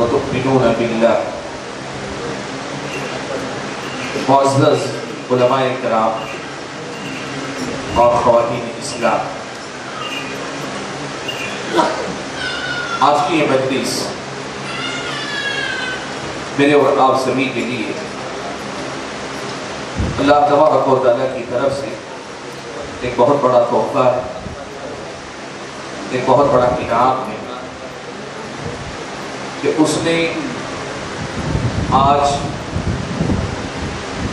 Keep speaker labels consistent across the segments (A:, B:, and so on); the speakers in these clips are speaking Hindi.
A: वतुमिनून बिल्ला मोज़्ज़ज़ उलमाए कराम और ख़वातीन इस्लाम आज की ये मजलिस मेरे और आप सभी के लिए अल्लाह तबारक वाली की तरफ़ से एक बहुत बड़ा तोहफा है एक बहुत बड़ा इनाम है कि उसने आज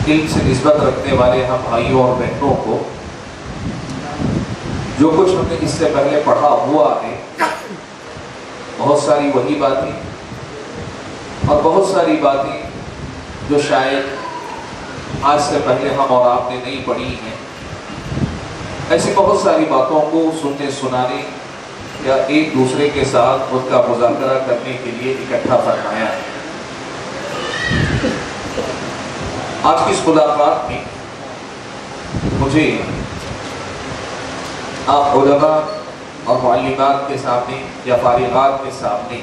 A: दिल से नस्बत रखने वाले हम भाइयों और बहनों को, जो कुछ हमने इससे पहले पढ़ा हुआ है, बहुत सारी वही बातें और बहुत सारी बातें जो शायद आज से पहले हम और आपने नहीं पढ़ी हैं। ऐसी बहुत सारी बातों को सुनने सुनाने या एक दूसरे के साथ उनका मुजाकरा करने के लिए इकट्ठा फरमाया है। आज की इस मुलाकात में मुझे आप उलमा और मालिमात के सामने या फारिगात के सामने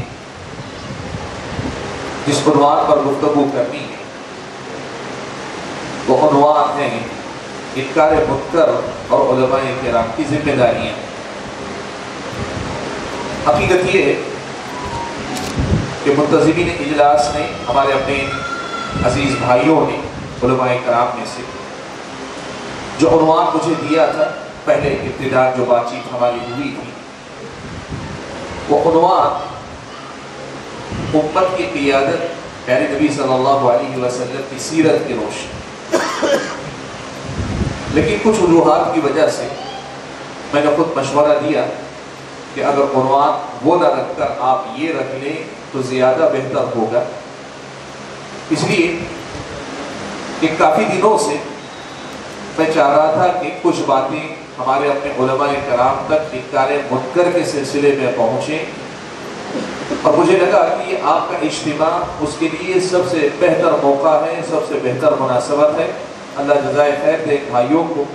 A: जिस उनवान पर गुफ्तु करनी है, वो उनवान है इनकार मुनकर और उलमा कराम की जिम्मेदारियाँ। हकीकत ये है कि मुंतजमीन इजलास ने हमारे अपने अज़ीज़ भाइयों ने कराम में से, जो उनवान मुझे दिया था, पहले इब्तदा जो बातचीत हमारी हुई थी, वो उनवान उम्मत की क़ियादत प्यारे नबी सल्लल्लाहु अलैहि वसल्लम की सीरत की रोशनी। लेकिन कुछ वजूहत की वजह से मैंने खुद मशवरा दिया कि अगर उनवान वो ना रखकर आप ये रख लें तो ज़्यादा बेहतर होगा। इसलिए कि काफ़ी दिनों से मैं चाह रहा था कि कुछ बातें हमारे अपने उलमा कराम तक इनकार मुनकर के सिलसिले में पहुँचे। और मुझे लगा कि आपका इज्तम, उसके लिए सबसे बेहतर मौका है, सबसे बेहतर मुनासबत है। अल्लाह जजाय खैर दे भाइयों को।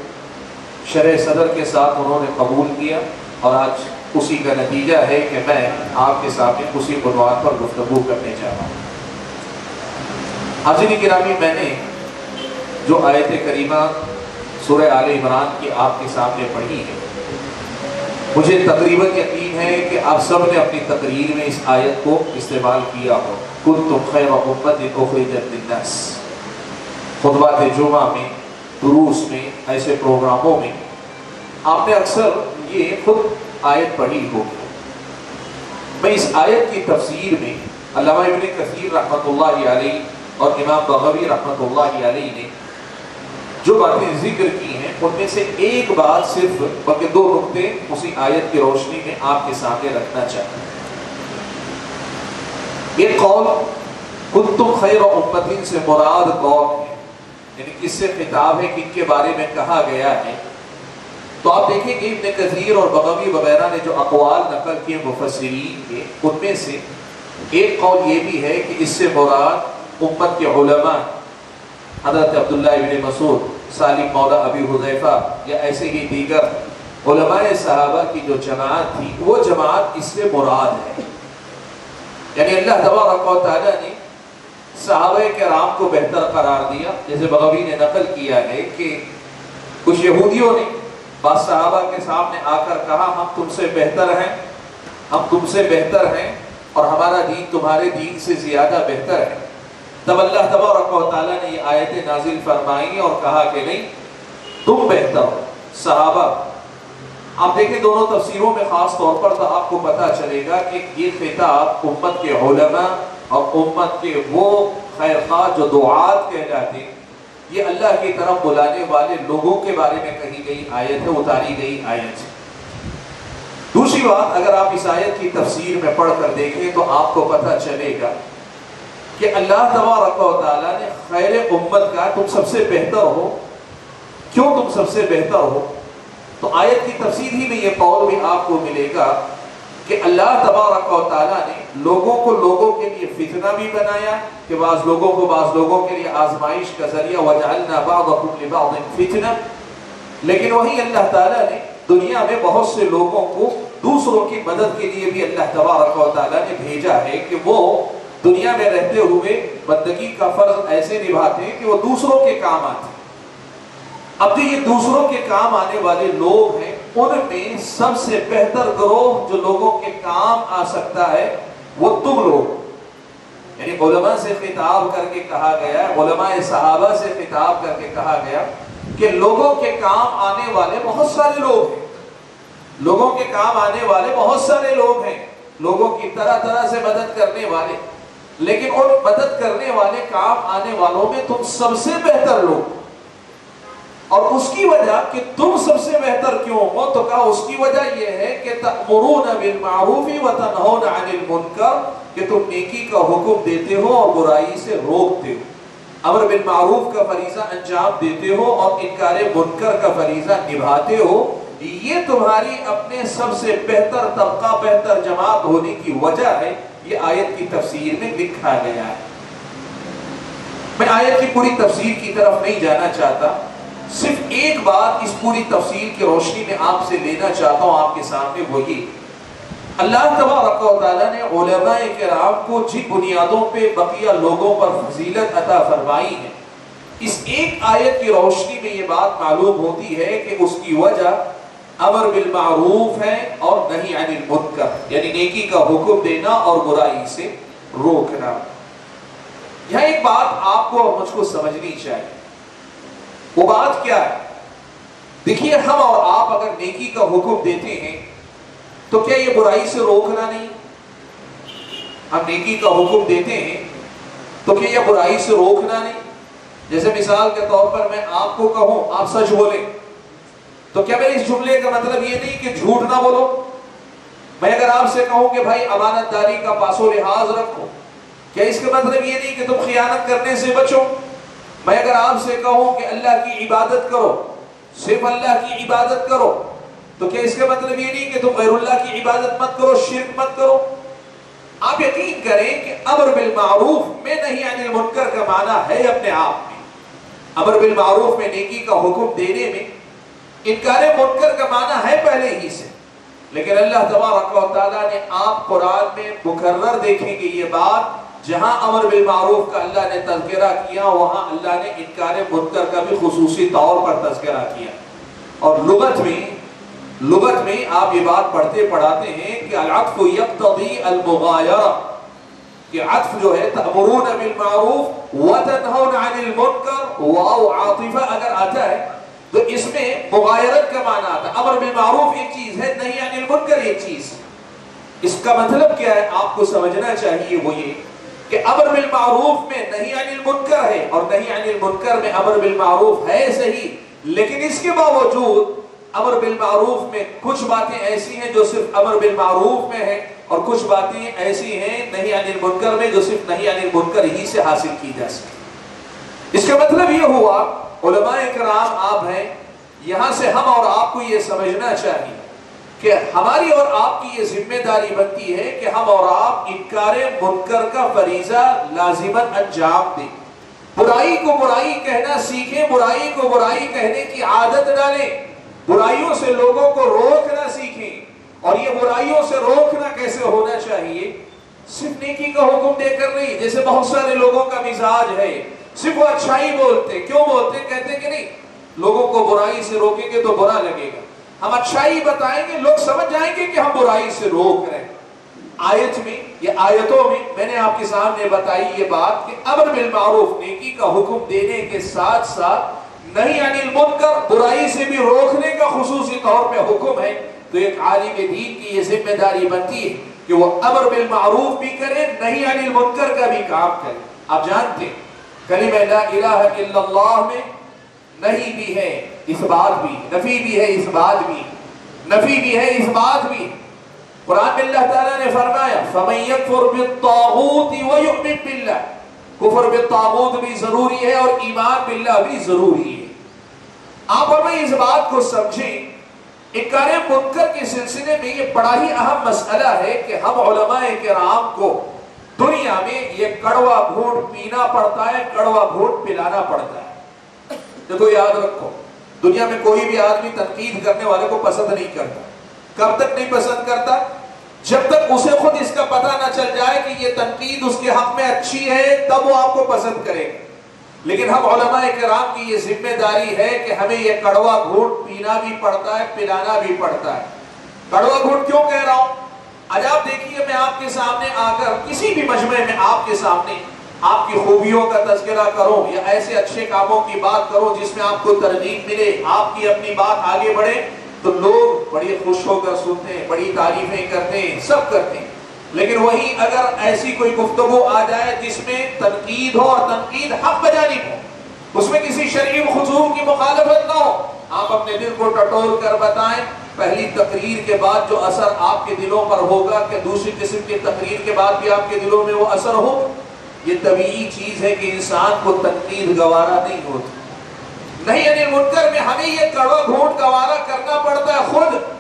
A: शर सदर के साथ उन्होंने कबूल किया और आज उसी का नतीजा है कि मैं आपके सामने उसी बुनवाद पर गुफ्तु करने जा रहा हूँ। गिरामी मैंने जो आयत करीमा सुरह आल इमरान की आपके सामने पढ़ी है, मुझे तकरीबन यकीन है कि आप सबने अपनी तकरीर में इस आयत को इस्तेमाल किया हो। कुल तो खैर उम्मत खुतबात जुमा में, दुरूस में, ऐसे प्रोग्रामों में आपने अक्सर ये खुद आयत पढ़ी होगी मैं इस आयत की तफसीर में अल्लामा इब्न कसीर रहमतुल्लाह अलैहि और इमाम बगवी रहमतुल्लाह अलैहि ने जो बातें ज़िक्र की हैं, उनमें से एक बात सिर्फ़, बल्कि दो नुकते उसी आयत की रोशनी में आपके सामने रखना चाहिए हैं। एक कौल कुतुब खैर उम्मतिन से मुराद कौन है। यानी किससे खिताब है, किनके बारे में कहा गया है? तो आप देखेंगे इब्न कजीर और बगवी वगैरह ने जो अकवाल नकल किए मुफसरीन के, उनमें से एक कौल ये भी है कि इससे मुराद उम्मत के उलमा, हज़रत अब्दुल्ला इबन मसूद, सालिम मौला अबी हुजैफा या ऐसे ही दीगर सहाबा की जो जमात थी, वो जमात इससे मुराद है। यानी अल्लाह तबारक ने सहाबा के राम को बेहतर करार दिया। जैसे बगवी ने नकल किया है कि कुछ यहूदियों ने सहाबा के सामने आकर कहा, हम तुमसे बेहतर हैं, हम तुमसे बेहतर हैं और हमारा दीन तुम्हारे दीन से ज़्यादा बेहतर है। तब अल्लाह तबारक ने ये आयतें नाजिल फरमाई और कहा कि नहीं, तुम बेहतर हो, सहाबा। आप देखें, दोनों तफसीरों में ख़ास तौर पर तो आपको पता चलेगा कि ये खिताब उम्मत के और उम्मत के वो खैर जो दुआत कहलाते ये अल्लाह की तरफ़ बुलाने वाले लोगों के बारे में कही गई आयत है, उतारी गई आयत। है दूसरी बात, अगर आप इस आयत की तफसीर में पढ़ कर देखें तो आपको पता चलेगा कि अल्लाह तबारक ने खैर उम्मत का तुम सबसे बेहतर हो। क्यों तुम सबसे बेहतर हो? तो आयत की तफसीर ही में ये कौल भी आपको मिलेगा कि अल्लाह तबारक ने लोगों को लोगों के लिए फितना भी बनाया कि बाज लोगों को बाज लोगों के लिए आजमाइश का ज़रिया फितना। लेकिन वही अल्लाह ताला ने दुनिया में बहुत से लोगों को दूसरों की मदद के लिए भी अल्लाह तबारक ने भेजा है कि वो दुनिया में रहते हुए बंदगी का फ़र्ज़ ऐसे निभाते हैं कि वो दूसरों के काम आते अब जो ये दूसरों के काम आने वाले लोग हैं उनमें सबसे बेहतर ग्रोह जो लोगों के काम आ सकता है, वो तुम लोग। यानी उलमा से खिताब करके कहा गया, उलमा सहाबा से खिताब करके कहा गया कि लोगों के काम आने वाले बहुत सारे लोग हैं। लोगों के काम आने वाले बहुत सारे लोग हैं। लोगों की तरह तरह से मदद करने वाले। लेकिन उन मदद करने वाले, काम आने वालों में तुम सबसे बेहतर लोग। और उसकी वजह कि तुम सबसे बेहतर क्यों हो? तो कहा, उसकी वजह यह है कि मुनकर, कि तुम नेकी का हुक्म देते हो और बुराई से रोकते हो। अमर बिन मारूफ का फरीजा अंजाम देते हो और इनकार मुनकर का फरीजा निभाते हो। ये तुम्हारी अपने सबसे बेहतर, तबका बेहतर जमात होने की वजह है। ये आयत की तफसीर में लिखा गया है। मैं आयत की पूरी तफसीर की तरफ़ नहीं जाना चाहता। सिर्फ़ एक बात इस पूरी तफसील की रोशनी में आपसे लेना चाहता हूँ, आपके सामने वो ये अल्लाह तबारक ने कराम को जिन बुनियादों पे बकिया लोगों पर फजीलत अता फरमाई है, इस एक आयत की रोशनी में ये बात मालूम होती है कि उसकी वजह अमर बिल मारूफ है और नहीं अनिल मुनकर, यानी नेकी का हुक्म देना और बुराई से रोकना। यह एक बात आपको और मुझको समझनी चाहिए। वो बात क्या है? देखिए, हम और आप अगर नेकी का हुक्म देते हैं तो क्या ये बुराई से रोकना नहीं? हम नेकी का हुक्म देते हैं तो क्या यह बुराई से रोकना नहीं? जैसे मिसाल के तौर पर मैं आपको कहूँ, आप सच बोले तो क्या मेरे इस जुमले का मतलब ये नहीं कि झूठ ना बोलो? मैं अगर आपसे कहूँ कि भाई, अमानतदारी का पासो लिहाज रखो, क्या इसका मतलब ये नहीं कि तुम खियानत करने से बचो? मैं अगर आपसे कहूँ कि अल्लाह की इबादत करो, सिर्फ़ अल्लाह की इबादत करो तो क्या इसका मतलब ये नहीं कि तुम गैरुल्लाह की इबादत मत करो, शिरक मत करो? आप यकीन करें कि अमर बिल मारूफ में नहीं अनिल मुनकर का माना है अपने आप में। अमर बिल मारूफ में नेकी का हुक्म देने में इनकार मुनकर का माना है पहले ही से। लेकिन अल्लाह तबारक ने आप कुरान में मुकर्र देखेंगे ये बात जहाँ अमर बिल मारूफ का अल्लाह ने तस्करा किया, वहाँ अल्लाह ने इनकार मुनकर का भी खसूसी तौर पर तस्करा किया। और लुगत में लुगत में आप ये बात पढ़ते पढ़ाते हैं कि अल्फ़ यकतदी अलमुगायरा, कि अत्फ जो है तमरून बिल मारूफ व तनहौन अनिल मुनकर, वाओ, आतिफा अगर आता है तो इसमें मुगायरत का माना आता अमर बिल मारूफ एक चीज़ है, नहीं, अनिल मुनकर एक चीज़। इसका मतलब क्या है? आपको समझना चाहिए वो ये कि अमर बिल मारूफ में नहीं अनिल मुनकर है और नहीं अनिल मुनकर में अमर बिल मारूफ है सही लेकिन इसके बावजूद अमर बिल मारूफ में कुछ बातें ऐसी हैं जो सिर्फ़ अमर बिल मारूफ में है और कुछ बातें ऐसी हैं नहीं अनिल मुनकर में जो सिर्फ़ नहीं अनिल मुनकर ही से हासिल की जा सके। इसका मतलब ये हुआ कराम आप हैं, यहाँ से हम और आपको ये समझना चाहिए। कि हमारी और आपकी ये ज़िम्मेदारी बनती है कि हम और आप इनकार मुनकर का फरीजा लाजिमन अंजाम दें। बुराई को बुराई कहना सीखें, बुराई को बुराई कहने की आदत डालें बुराइयों से लोगों को रोकना सीखें। और ये बुराइयों से रोकना कैसे होना चाहिए? सिर्फ़ नेकी का हुक्म देकर नहीं, जैसे बहुत सारे लोगों का मिजाज है। सिर्फ़ वो अच्छाई बोलते क्यों बोलते कहते कि नहीं, लोगों को बुराई से रोकेंगे तो बुरा लगेगा। हम अच्छाई बताएँगे, लोग समझ जाएँगे कि हम बुराई से रोक रहे हैं। आयत में, या आयतों में मैंने आपके सामने बताई ये बात कि अमर बिल मारूफ, नेकी का हुक्म देने के साथ साथ नहीं अनिल मुनकर, बुराई से भी रोकने का खसूसी तौर पे हुक्म है तो एक आलिम दीन की ये ज़िम्मेदारी बनती है कि वो अमर बिल मारूफ भी करे, नहीं अनिल मुनकर का भी काम करे। आप जानते कलिम में नहीं भी है इस बात भी नफी भी है इस बात भी नफी भी है इस बात भी कुरान में अल्लाह ताला ने फरमाया कुफर भी ज़रूरी है और ईमान बिल्ला भी ज़रूरी है। आप और मैं इस बात को समझें इकार मुनकर के सिलसिले में ये बड़ा ही अहम मसला है कि हम उलमाए किराम को दुनिया में ये कड़वा घूट पीना पड़ता है, कड़वा घूट पिलाना पड़ता है। देखो, याद रखो, दुनिया में कोई भी आदमी तनकीद करने वाले को पसंद नहीं करता। कब तक नहीं पसंद करता? जब तक उसे खुद इसका पता ना चल जाए कि ये तनकीद उसके हक में अच्छी है, तब वो आपको पसंद करेगा। लेकिन हम कराम की ये ज़िम्मेदारी है कि हमें ये कड़वा घूट पीना भी पड़ता है, पिलाना भी पड़ता है। कड़वा घूट क्यों कह रहा हूँ? आज आप देखिए, मैं आपके सामने आकर किसी भी मजमे में आपके सामने आपकी खूबियों का तस्करा करो या ऐसे अच्छे कामों की बात करो जिसमें आपको तरजीब मिले, आपकी अपनी बात आगे बढ़े तो लोग बड़ी खुश होकर सुनते हैं, बड़ी तारीफें करते हैं, सब करते हैं। लेकिन वही अगर ऐसी कोई गुफ्तगु आ जाए जिसमें तनकीद हो और तनकीद हक बजानी हो, उसमें किसी शरीर खजूर की मुखालफत ना हो, आप अपने दिल को टटोल कर बताएँ, पहली तकरीर के बाद जो असर आपके दिलों पर होगा कि दूसरी किस्म की तकरीर के बाद भी आपके दिलों में वो असर हो ये तभी चीज़ है कि इंसान को तनकीद गवारा नहीं होती। नहीं अनिल मुनकर में हमें ये कड़वा घूट गवारा करना पड़ता है खुद।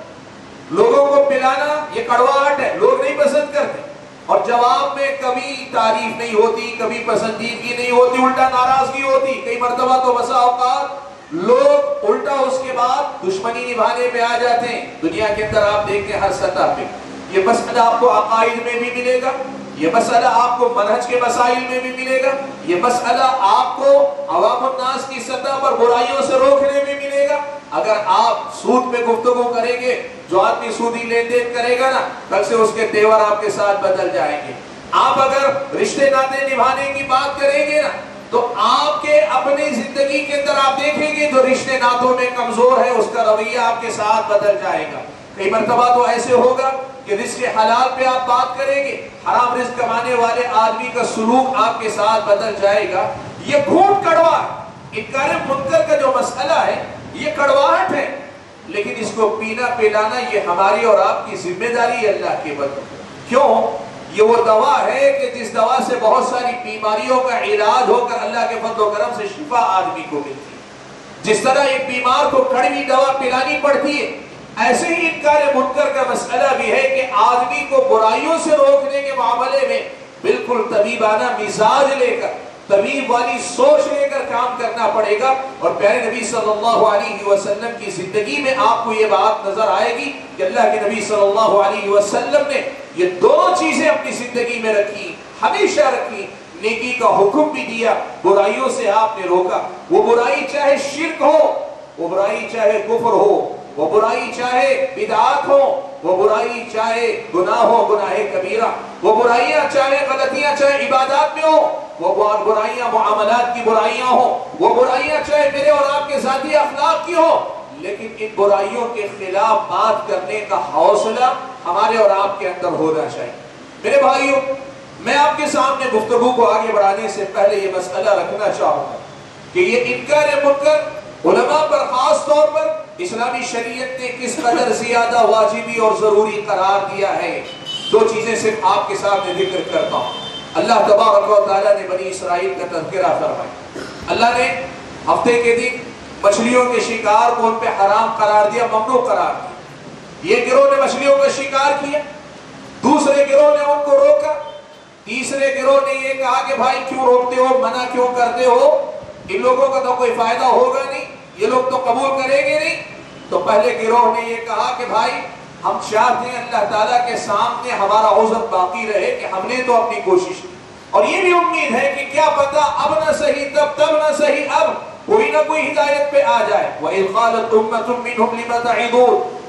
A: लोगों को पिलाना, ये कड़वाहट है, लोग नहीं पसंद करते। और जवाब में कभी तारीफ़ नहीं होती, कभी पसंदीदगी नहीं होती, उल्टा नाराज़गी होती, कई मरतबा तो बसा औकात। लोग उल्टा उसके बाद दुश्मनी निभाने पे आ जाते हैं। दुनिया के अंदर आप देखते हैं हर सतह पे। ये मसला आपको अकाइद में भी मिलेगा। ये मसला आपको मनहज के मसाइल में भी मिलेगा। ये मसला आपको अवामनास की सतह पर बुराइयों से रोकने में मिलेगा। अगर आप सूद पे गुफ्तगु करेंगे, जो आदमी सूदी लेन देन करेगा ना, कल से उसके तेवर आपके साथ बदल जाएँगे। आप अगर रिश्ते नाते निभाने की बात करेंगे ना तो आपके अपनी ज़िंदगी के अंदर आप देखेंगे जो रिश्ते नातों में कमज़ोर है, उसका रवैया आपके साथ बदल जाएगा। कई मरतबा तो ऐसे होगा कि रिस्क हलाल पे आप बात करेंगे, हराम रिस्क कमाने वाले आदमी का सुलूक आपके साथ बदल जाएगा। ये घूट कड़वा इनकार मुनकर का जो मसला है, ये कड़वाहट है। लेकिन इसको पीना पिलाना ये हमारी और आपकी ज़िम्मेदारी है अल्लाह के बदले। क्यों? ये वो दवा है कि जिस दवा से बहुत सारी बीमारियों का इलाज होकर अल्लाह के फजल करम से शिफा आदमी को मिलती है। जिस तरह एक बीमार को कड़वी दवा पिलानी पड़ती है ऐसे ही इनकार मुनकर का मसला भी है कि आदमी को बुराइयों से रोकने के मामले में बिल्कुल तबीबाना मिजाज लेकर, तबीब वाली सोच लेकर काम करना पड़ेगा। और प्यारे नबी सल्लल्लाहु अलैहि वसल्लम की ज़िंदगी में आपको ये बात नज़र आएगी कि अल्लाह के नबी सल्लल्लाहु अलैहि वसल्लम ने ये दोनों चीज़ें अपनी ज़िंदगी में रखी, हमेशा रखी। नेकी का हुक्म भी दिया, बुराइयों से आपने रोका। वो बुराई चाहे शिरक हो, वो बुराई चाहे कुफर हो वो बुराई चाहे बिदात हो, वो बुराई चाहे गुनाह हो, गुनाह कबीरा। वो बुराइयाँ चाहे गलतियाँ चाहे इबादत में हो, वो बुराइयाँ मुआमलात की बुराइयाँ हो। वो बुराइयाँ चाहे मेरे और आपके साथी अखलाक की हो। लेकिन इन बुराइयों के खिलाफ बात करने का हौसला हमारे और आपके अंदर होना चाहिए। मेरे भाइयों, मैं आपके सामने गुफ्तगु को आगे बढ़ाने से पहले ये मसला रखना चाहूँगा कि ये इनकार मुनकर पर खास तौर पर इस्लामी शरीयत ने किस कदर ज़्यादा वाजिबी और ज़रूरी करार दिया है? दो चीज़ें सिर्फ़ आपके सामने ज़िक्र करता हूँ अल्लाह तबारक ने बनी इसराइल का तस्करा फरमाया। अल्लाह ने हफ़्ते के दिन मछलियों के शिकार को उन पर हराम करार दिया, ममनू करार दिया। ये गिरोह ने मछलियों का शिकार किया, दूसरे गिरोह ने उनको रोका, तीसरे गिरोह ने ये कहा कि भाई क्यों रोकते हो, मना क्यों करते हो? इन लोगों का तो कोई फ़ायदा होगा नहीं। ये लोग तो कबूल करेंगे नहीं तो पहले गिरोह ने ये कहा कि भाई हम चाहते हैं अल्लाह ताला के सामने हमारा उजर बाकी रहे कि हमने तो अपनी कोशिश की और ये भी उम्मीद है कि क्या पता अब ना सही तब तब ना सही अब कोई ना कोई हिदायत पे आ जाए वह इल्कालत उम्मतुम मिनहुम लिमा तईदून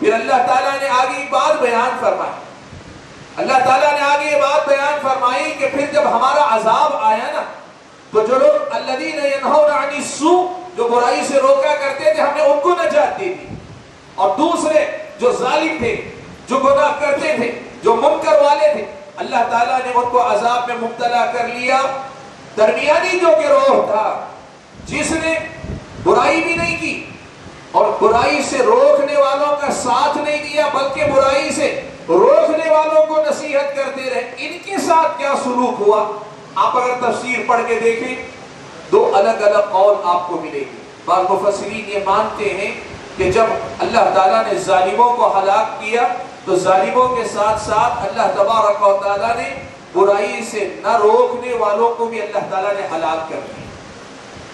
A: फिर अल्लाह ताला ने आगे बात बयान फरमाई अल्लाह ताला ने आगे बात बयान फरमाई कि फिर जब हमारा अजाब आया ना तो जो लोग अल्लाह सू, जो बुराई से रोका करते थे, हमने उनको नजात दे दी और दूसरे जो जालिम थे, जो गुनाह करते थे, जो मुनकर वाले थे, अल्लाह ताला ने उनको अजाब में मुब्तला कर लिया। दरमियानी जो गिरोह था, जिसने बुराई भी नहीं की, और बुराई से रोकने वालों का साथ नहीं दिया, बल्कि बुराई से रोकने वालों को नसीहत करते रहे। इनके साथ क्या सुलूक हुआ? आप अगर तफसीर पढ़ के देखें, दो अलग अलग कौल आपको मिलेगी। बाल मुफसरीन ये मानते हैं कि जब अल्लाह ताला ने जालिमों को हलाक किया तो जालिमों के साथ साथ अल्लाह तबारक ने बुराई से न रोकने वालों को भी अल्लाह ताला ने हलाक कर दिया।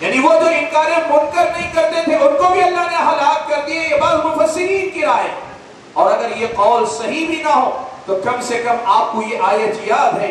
A: यानी वो जो इनकार मुनकर नहीं करते थे, उनको भी अल्लाह ने हलाक कर दिए ये बात मुफसरीन की राय और अगर ये कौल सही भी ना हो तो कम से कम आपको ये आयत याद है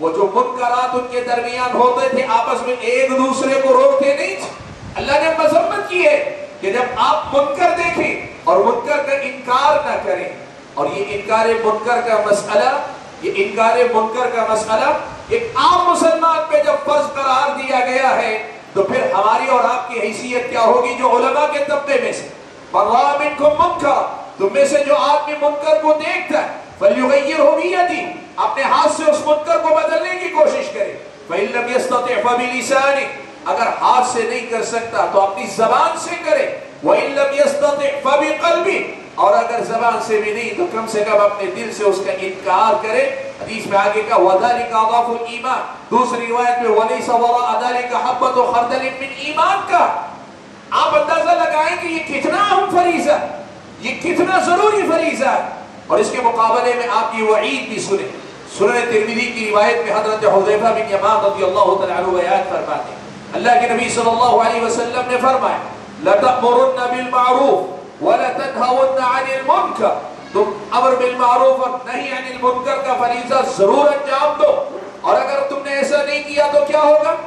A: वो जो मुनकरात उनके दरमियान होते थे आपस में एक दूसरे को रोकते नहीं थे अल्लाह ने मजम्मत की है कि जब आप मुनकर देखें और मुनकर का इनकार ना करें और ये इनकार मुनकर का मसला ये इनकार मुनकर का मसला एक आम मुसलमान पे जब फ़र्ज़ करार दिया गया है तो फिर हमारी और आपकी हैसियत क्या होगी जो उलमा के तबके में से? मुनकर तुम में से जो आदमी मुनकर को देखता है फलयुगैर हो भी यदि अपने हाथ से उस मुनकर को बदलने की कोशिश करे। यस्तति अगर हाथ से नहीं कर सकता तो अपनी जबान से करे। और अगर जबान से भी नहीं तो कम से कम अपने दिल से उसका इनकार करे। हदीस में आगे का वदाली का ईमान। दूसरी रिवायत में वली सवारा अदाली का हब्बत खरदल मिन ईमान का। आप अंदाज़ा लगाएँ कि ये कितना अहम फरीजा ये कितना ज़रूरी फरीजा और इसके मुकाबले में आप ये वईद भी सुने। सुनने तिरमिजी की रिवायत में हज़रत हुदैफा बिन यमान रज़ी अल्लाह तआला बयान फरमाते अल्लाह के नबी सल्लल्लाहु अलैहि वसल्लम ने फरमाया लतअमुरुन बिल मारूफ। व लतनहाउन अनिल मुनकर तुम अमर बिल मारूफ और नहीं अनिल मुनकर का फरीजा ज़रूर अंजाम दो। और अगर तुमने ऐसा नहीं किया तो क्या होगा?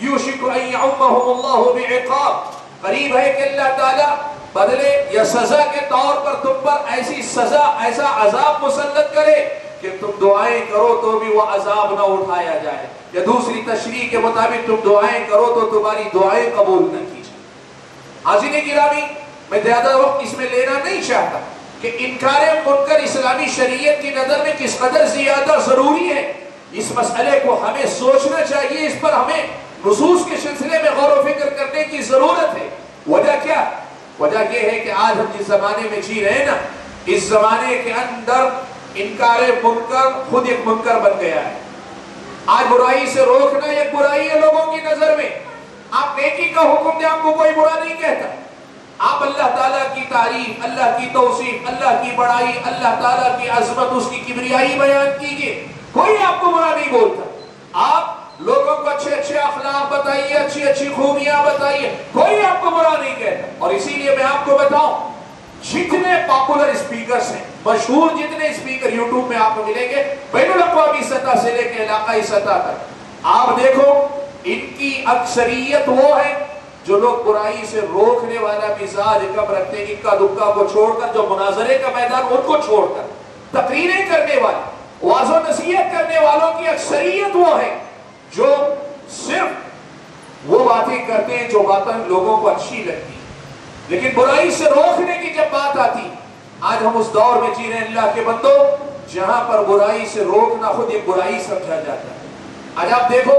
A: यूशिकु करीब है कि अल्लाह ताला बदले या सजा के तौर पर तुम पर ऐसी सजा, ऐसा अजाब मुसल्लत करे कि तुम दुआएँ करो तो भी वो अजाब ना उठाया जाए। या दूसरी तशरी के मुताबिक तुम दुआएँ करो तो तुम्हारी दुआएँ कबूल न की जाए। हाजिर गिरामी मैं ज़्यादा वक्त इसमें लेना नहीं चाहता कि इनकार मुनकर इस्लामी शरीयत की नज़र में किस कदर ज़्यादा ज़रूरी है। इस मसले को हमें सोचना चाहिए, इस पर हमें नसूस के सिलसिले में गौर फ़िक्र करने की ज़रूरत है। वजह क्या? वजह यह है कि आज हम जिस जमाने में जी रहे ना, इस जमाने के अंदर इनकार मुनकर खुद एक मुनकर बन गया है। आज बुराई से रोकना एक बुराई है लोगों की नज़र में। आप नेकी का हुक्म दे, आपको कोई बुरा नहीं कहता। आप अल्लाह ताला की तारीफ़, अल्लाह की तोसीफ, अल्लाह की बड़ाई, अल्लाह ताला की अजमत, उसकी किबरियाई बयान कीजिए। कोई आपको बुरा नहीं बोलता। आप लोगों को अच्छे अच्छे अखलाक बताइए, अच्छी अच्छी खूबियाँ बताइए। कोई आपको बुरा नहीं कहता। और इसीलिए मैं आपको बताऊँ, जितने पॉपुलर स्पीकर हैं, मशहूर जितने स्पीकर यूट्यूब में आपको मिलेंगे बैन अवी सतह से लेकर इलाकाई सतह तक। आप देखो, इनकी अक्सरियत वो है जो लोग बुराई से रोकने वाला मिजाज कब रखते हैं, इक्का दुक्का को छोड़कर, जो मुनाजरे का मैदान, उनको छोड़कर, तकरीरें करने वाले, वाजो नसीहत करने वालों की अक्सरियत वो है, जो सिर्फ़ वो बातें करते हैं, जो बातें लोगों को अच्छी लगती लेकिन बुराई से रोकने की जब बात आती, आज हम उस दौर में जी रहे अल्लाह के बंदो, जहाँ पर बुराई से रोकना खुद एक बुराई समझा जाता है। आज आप देखो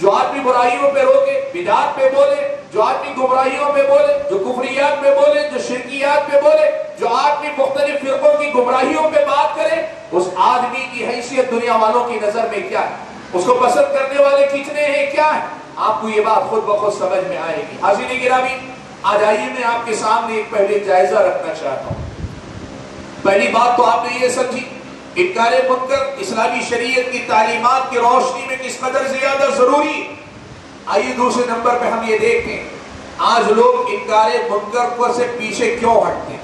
A: जो आदमी बुराइयों पे रोके, बिदात पे बोले, जो आदमी गुमराहियों पे बोले, जो कुफरियात पे बोले, जो शिरकियात पे बोले, जो आदमी मुख्तलिफ़ फिरकों की गुमराहियों पे बात करे, उस आदमी की हैसियत दुनिया वालों की नज़र में क्या है? उसको पसंद करने वाले कितने हैं, क्या है? आपको ये बात खुद ब खुद समझ में आएगी। हाजिर गिरामी, आज आइए मैं आपके सामने एक पहले जायजा रखना चाहता हूँ। पहली बात तो आपने ये समझी इनकार मुनकर इस्लामी शरीयत की तालीमत की रोशनी में किस कदर ज़्यादा ज़रूरी? आइए दूसरे नंबर पे हम ये देखते हैं आज लोग इनकार मुनकर को से पीछे क्यों हटते हैं?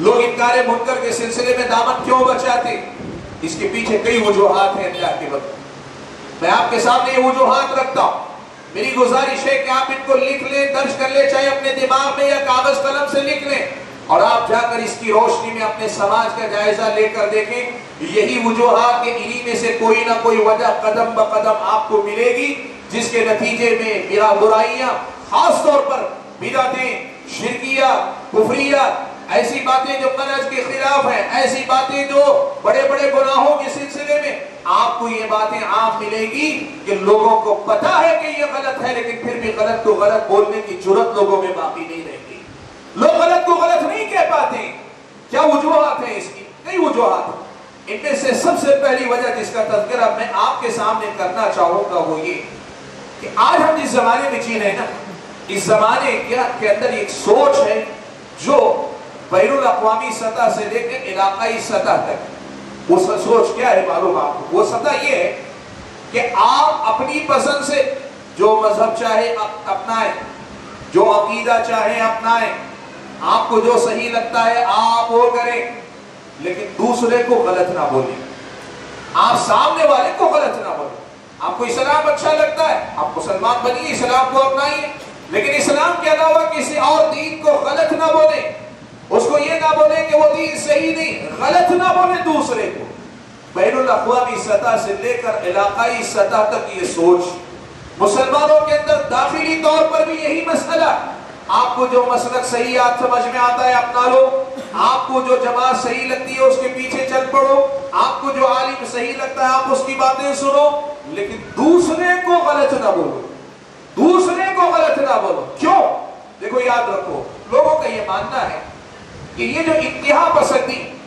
A: लोग इनकार मुनकर के सिलसिले में दामन क्यों बचाते इसके पीछे कई वजूहत हैं अल्लाह के वक्त मैं आपके सामने ये वजूहत रखता हूँ। मेरी गुजारिश है कि आप इनको लिख लें, दर्ज कर ले, चाहे अपने दिमाग में या कागज़ कलम से लिख लें। और आप जाकर इसकी रोशनी में अपने समाज का जायजा लेकर देखें, यही वजूहत के इन्हीं में से कोई ना कोई वजह कदम ब कदम आपको मिलेगी, जिसके नतीजे में बिरा बुराइयाँ खास तौर पर बिदातें शिरकिया, कुफरिया। ऐसी बातें जो मनज के खिलाफ है, ऐसी बातें जो बड़े बड़े गुनाहों के सिलसिले में आपको ये बातें आप मिलेगी कि लोगों को पता है कि ये गलत है, लेकिन फिर भी गलत को गलत बोलने की ज़रूरत लोगों में बाकी नहीं रहेगी लोग गलत को गलत नहीं कह पाते। क्या वजूहत है इसकी? कई वजूहत इनमें से सबसे पहली वजह जिसका तस्करा मैं आपके सामने करना चाहूँगा वो ये कि आज हम जिस जमाने में जी रहे ना। इस जमाने के अंदर एक सोच है जो बैन अवी सतह से लेकर इलाकाई सतह तक। वो सोच क्या है मालूम आपको? वो सतह ये है कि आप अपनी पसंद से जो मज़हब चाहे अपनाए, जो अकीदा चाहे अपनाए आपको जो सही लगता है, आप वो करें। लेकिन दूसरे को गलत ना बोले आप सामने वाले को गलत ना बोले आपको इस्लाम अच्छा लगता है, आप मुसलमान बनिए, इस्लाम को अपनाइए। लेकिन इस्लाम के अलावा किसी और दीन को गलत ना बोले। उसको ये ना बोले कि वो दीन सही नहीं, गलत ना बोले दूसरे को। बैन अवी सतह से लेकर इलाकाई सतह तक ये सोच। मुसलमानों के अंदर दाखिली तौर पर भी यही मसला। आपको जो मसलक सही आप समझ में आता है, अपना लो। आपको जो जमात सही लगती है, उसके पीछे चल पड़ो। आपको जो आलिम सही लगता है, आप उसकी बातें सुनो। लेकिन दूसरे को गलत ना बोलो। दूसरे को गलत ना बोलो। क्यों? देखो, याद रखो, लोगों का ये मानना है कि ये जो इंतहा पसंदी,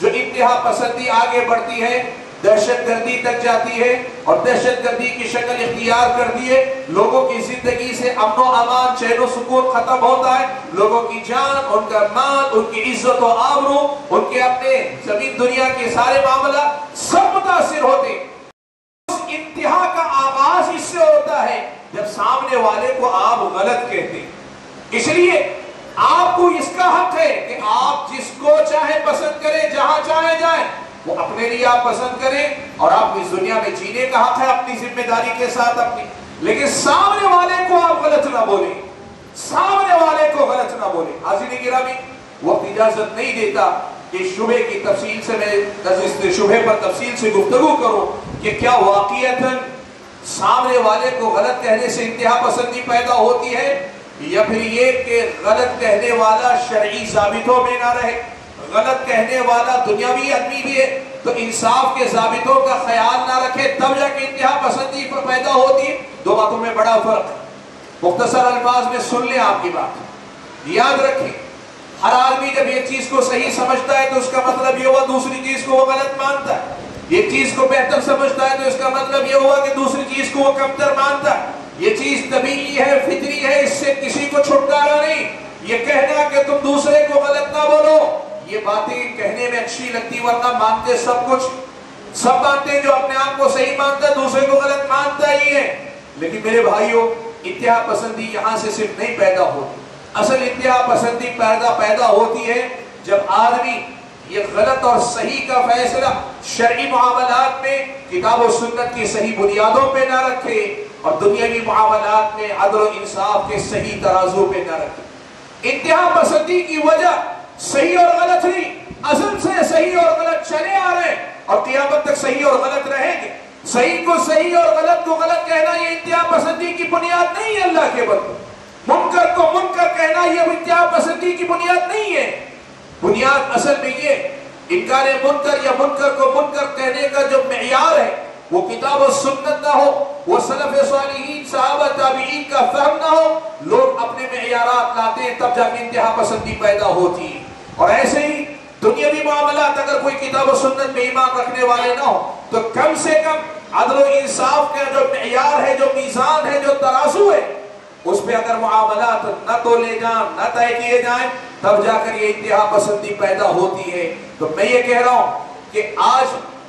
A: जो इंतहा पसंदी आगे बढ़ती है दहशत गर्दी तक जाती है और दहशत गर्दी की शक्ल इख्तियार कर दिए लोगों की ज़िंदगी से अमनो अमान चैन सुकून खत्म होता है। लोगों की जान, उनका मान, उनकी इज़्ज़त और आबरू, उनके अपने ज़मीन दुनिया के सारे मामला सब मुतासर होते उस इंतहा का आगाज़ इससे होता है जब सामने वाले को आप गलत कहते इसलिए आपको इसका हक है कि आप जिसको चाहे पसंद करें, जहाँ चाहे जाए। वो अपने लिए आप पसंद करें और आप इस दुनिया में जीने का हक है अपनी ज़िम्मेदारी के साथ अपनी। लेकिन सामने वाले को आप गलत ना बोले। सामने वाले को गलत ना बोले। हाजिर गिरामी वक्त इजाज़त नहीं देता कि शुभे की तफसील से मैं शुभे पर तफसील से गुफ्तगु करूँ कि क्या वाकता सामने वाले को गलत कहने से इंतहा पसंदी पैदा होती है या फिर ये कि गलत कहने वाला शर्ई साबितों में ना रहे। गलत कहने वाला दुनियावी आदमी भी है तो इंसाफ के जाबितों का ख्याल ना रखे, तब जाके इंतहा पसंदी पर पैदा होती। दो बातों में बड़ा फ़र्क मुख्तसर अल्फाज में सुन ले आपकी बात। याद रखें, हर आदमी जब एक चीज़ को सही समझता है तो उसका मतलब ये हुआ दूसरी चीज़ को वो गलत मानता है। एक चीज़ को बेहतर समझता है तो इसका मतलब ये हुआ कि दूसरी चीज़ को वो कमतर मानता है। ये चीज़ तभी है, फितरी है, इससे किसी को छुटकारा नहीं। ये कहना कि तुम दूसरे को गलत ना बोलो। ये बातें कहने में अच्छी लगती वरना मानते सब कुछ। सब मानते जो अपने आप को सही मानता दूसरे को गलत मानता ही है। लेकिन मेरे भाइयों इतिहा पसंदी यहाँ से सिर्फ़ नहीं पैदा होती। असल इतिहा पसंदी पैदा पैदा होती है जब आदमी ये गलत और सही का फैसला शर्ई मामलात में, किताब और सुन्नत की सही बुनियादों पे ना रखे और दुनियावी मामलात में अदल इंसाफ के सही तराजों पे ना रखे। इंतहा पसंदी की वजह सही और गलत नहीं असल से सही और गलत चले आ रहे हैं और क्यामत तक सही और गलत रहेंगे। सही को सही और गलत को गलत कहना ये इंतहा पसंदी की बुनियाद नहीं है अल्लाह के बंदे। मुनकर को मुनकर कहना ये इंतहा पसंदी की बुनियाद नहीं है। बुनियाद असल में ये, इनकार मुनकर या मुनकर को मुनकर कहने का जो मैार है, वो किताब और सुन्नत ना हो, वो सलफ सहाबा का फहम ना हो, लोग अपने मेयारात लाते हैं, तब जाके इंतहा पसंदी पैदा होती है। और ऐसे ही दुनियावी मामला अगर कोई किताब और सुन्नत में ईमान रखने वाले ना हो तो कम से कम अदल इंसाफ का जो मैार है, जो मीजान है, जो तराजू है उस पर अगर मामलात न तो ले जाए, न तय किए जाए, तब जाकर ये इंतहा पसंदी पैदा होती है। तो मैं ये कह रहा हूँ कि आज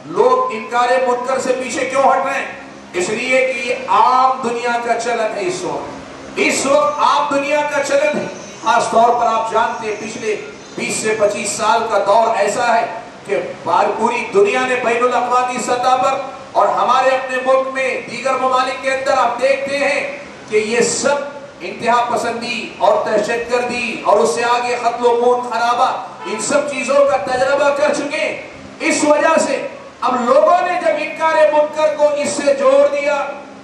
A: लोग इनकार मुनकर से पीछे क्यों हट रहे हैं? इसलिए कि ये आम दुनिया का चलन है इस वक्त। इस वक्त आम दुनिया का चलन है। खासतौर पर आप जानते हैं, पिछले 20 से 25 साल का दौर ऐसा है कि पूरी दुनिया ने बैन अवी सतह पर और हमारे अपने मुल्क में दीगर ममालिक के अंदर आप देखते हैं कि ये सब इंतहा पसंदी, और दहशत गर्दी और उससे आगे खतलोमून खराबा, इन सब चीज़ों का तजर्बा कर चुके इस वजह से अब लोगों ने जब इनकार मुनकर को इससे जोड़ दिया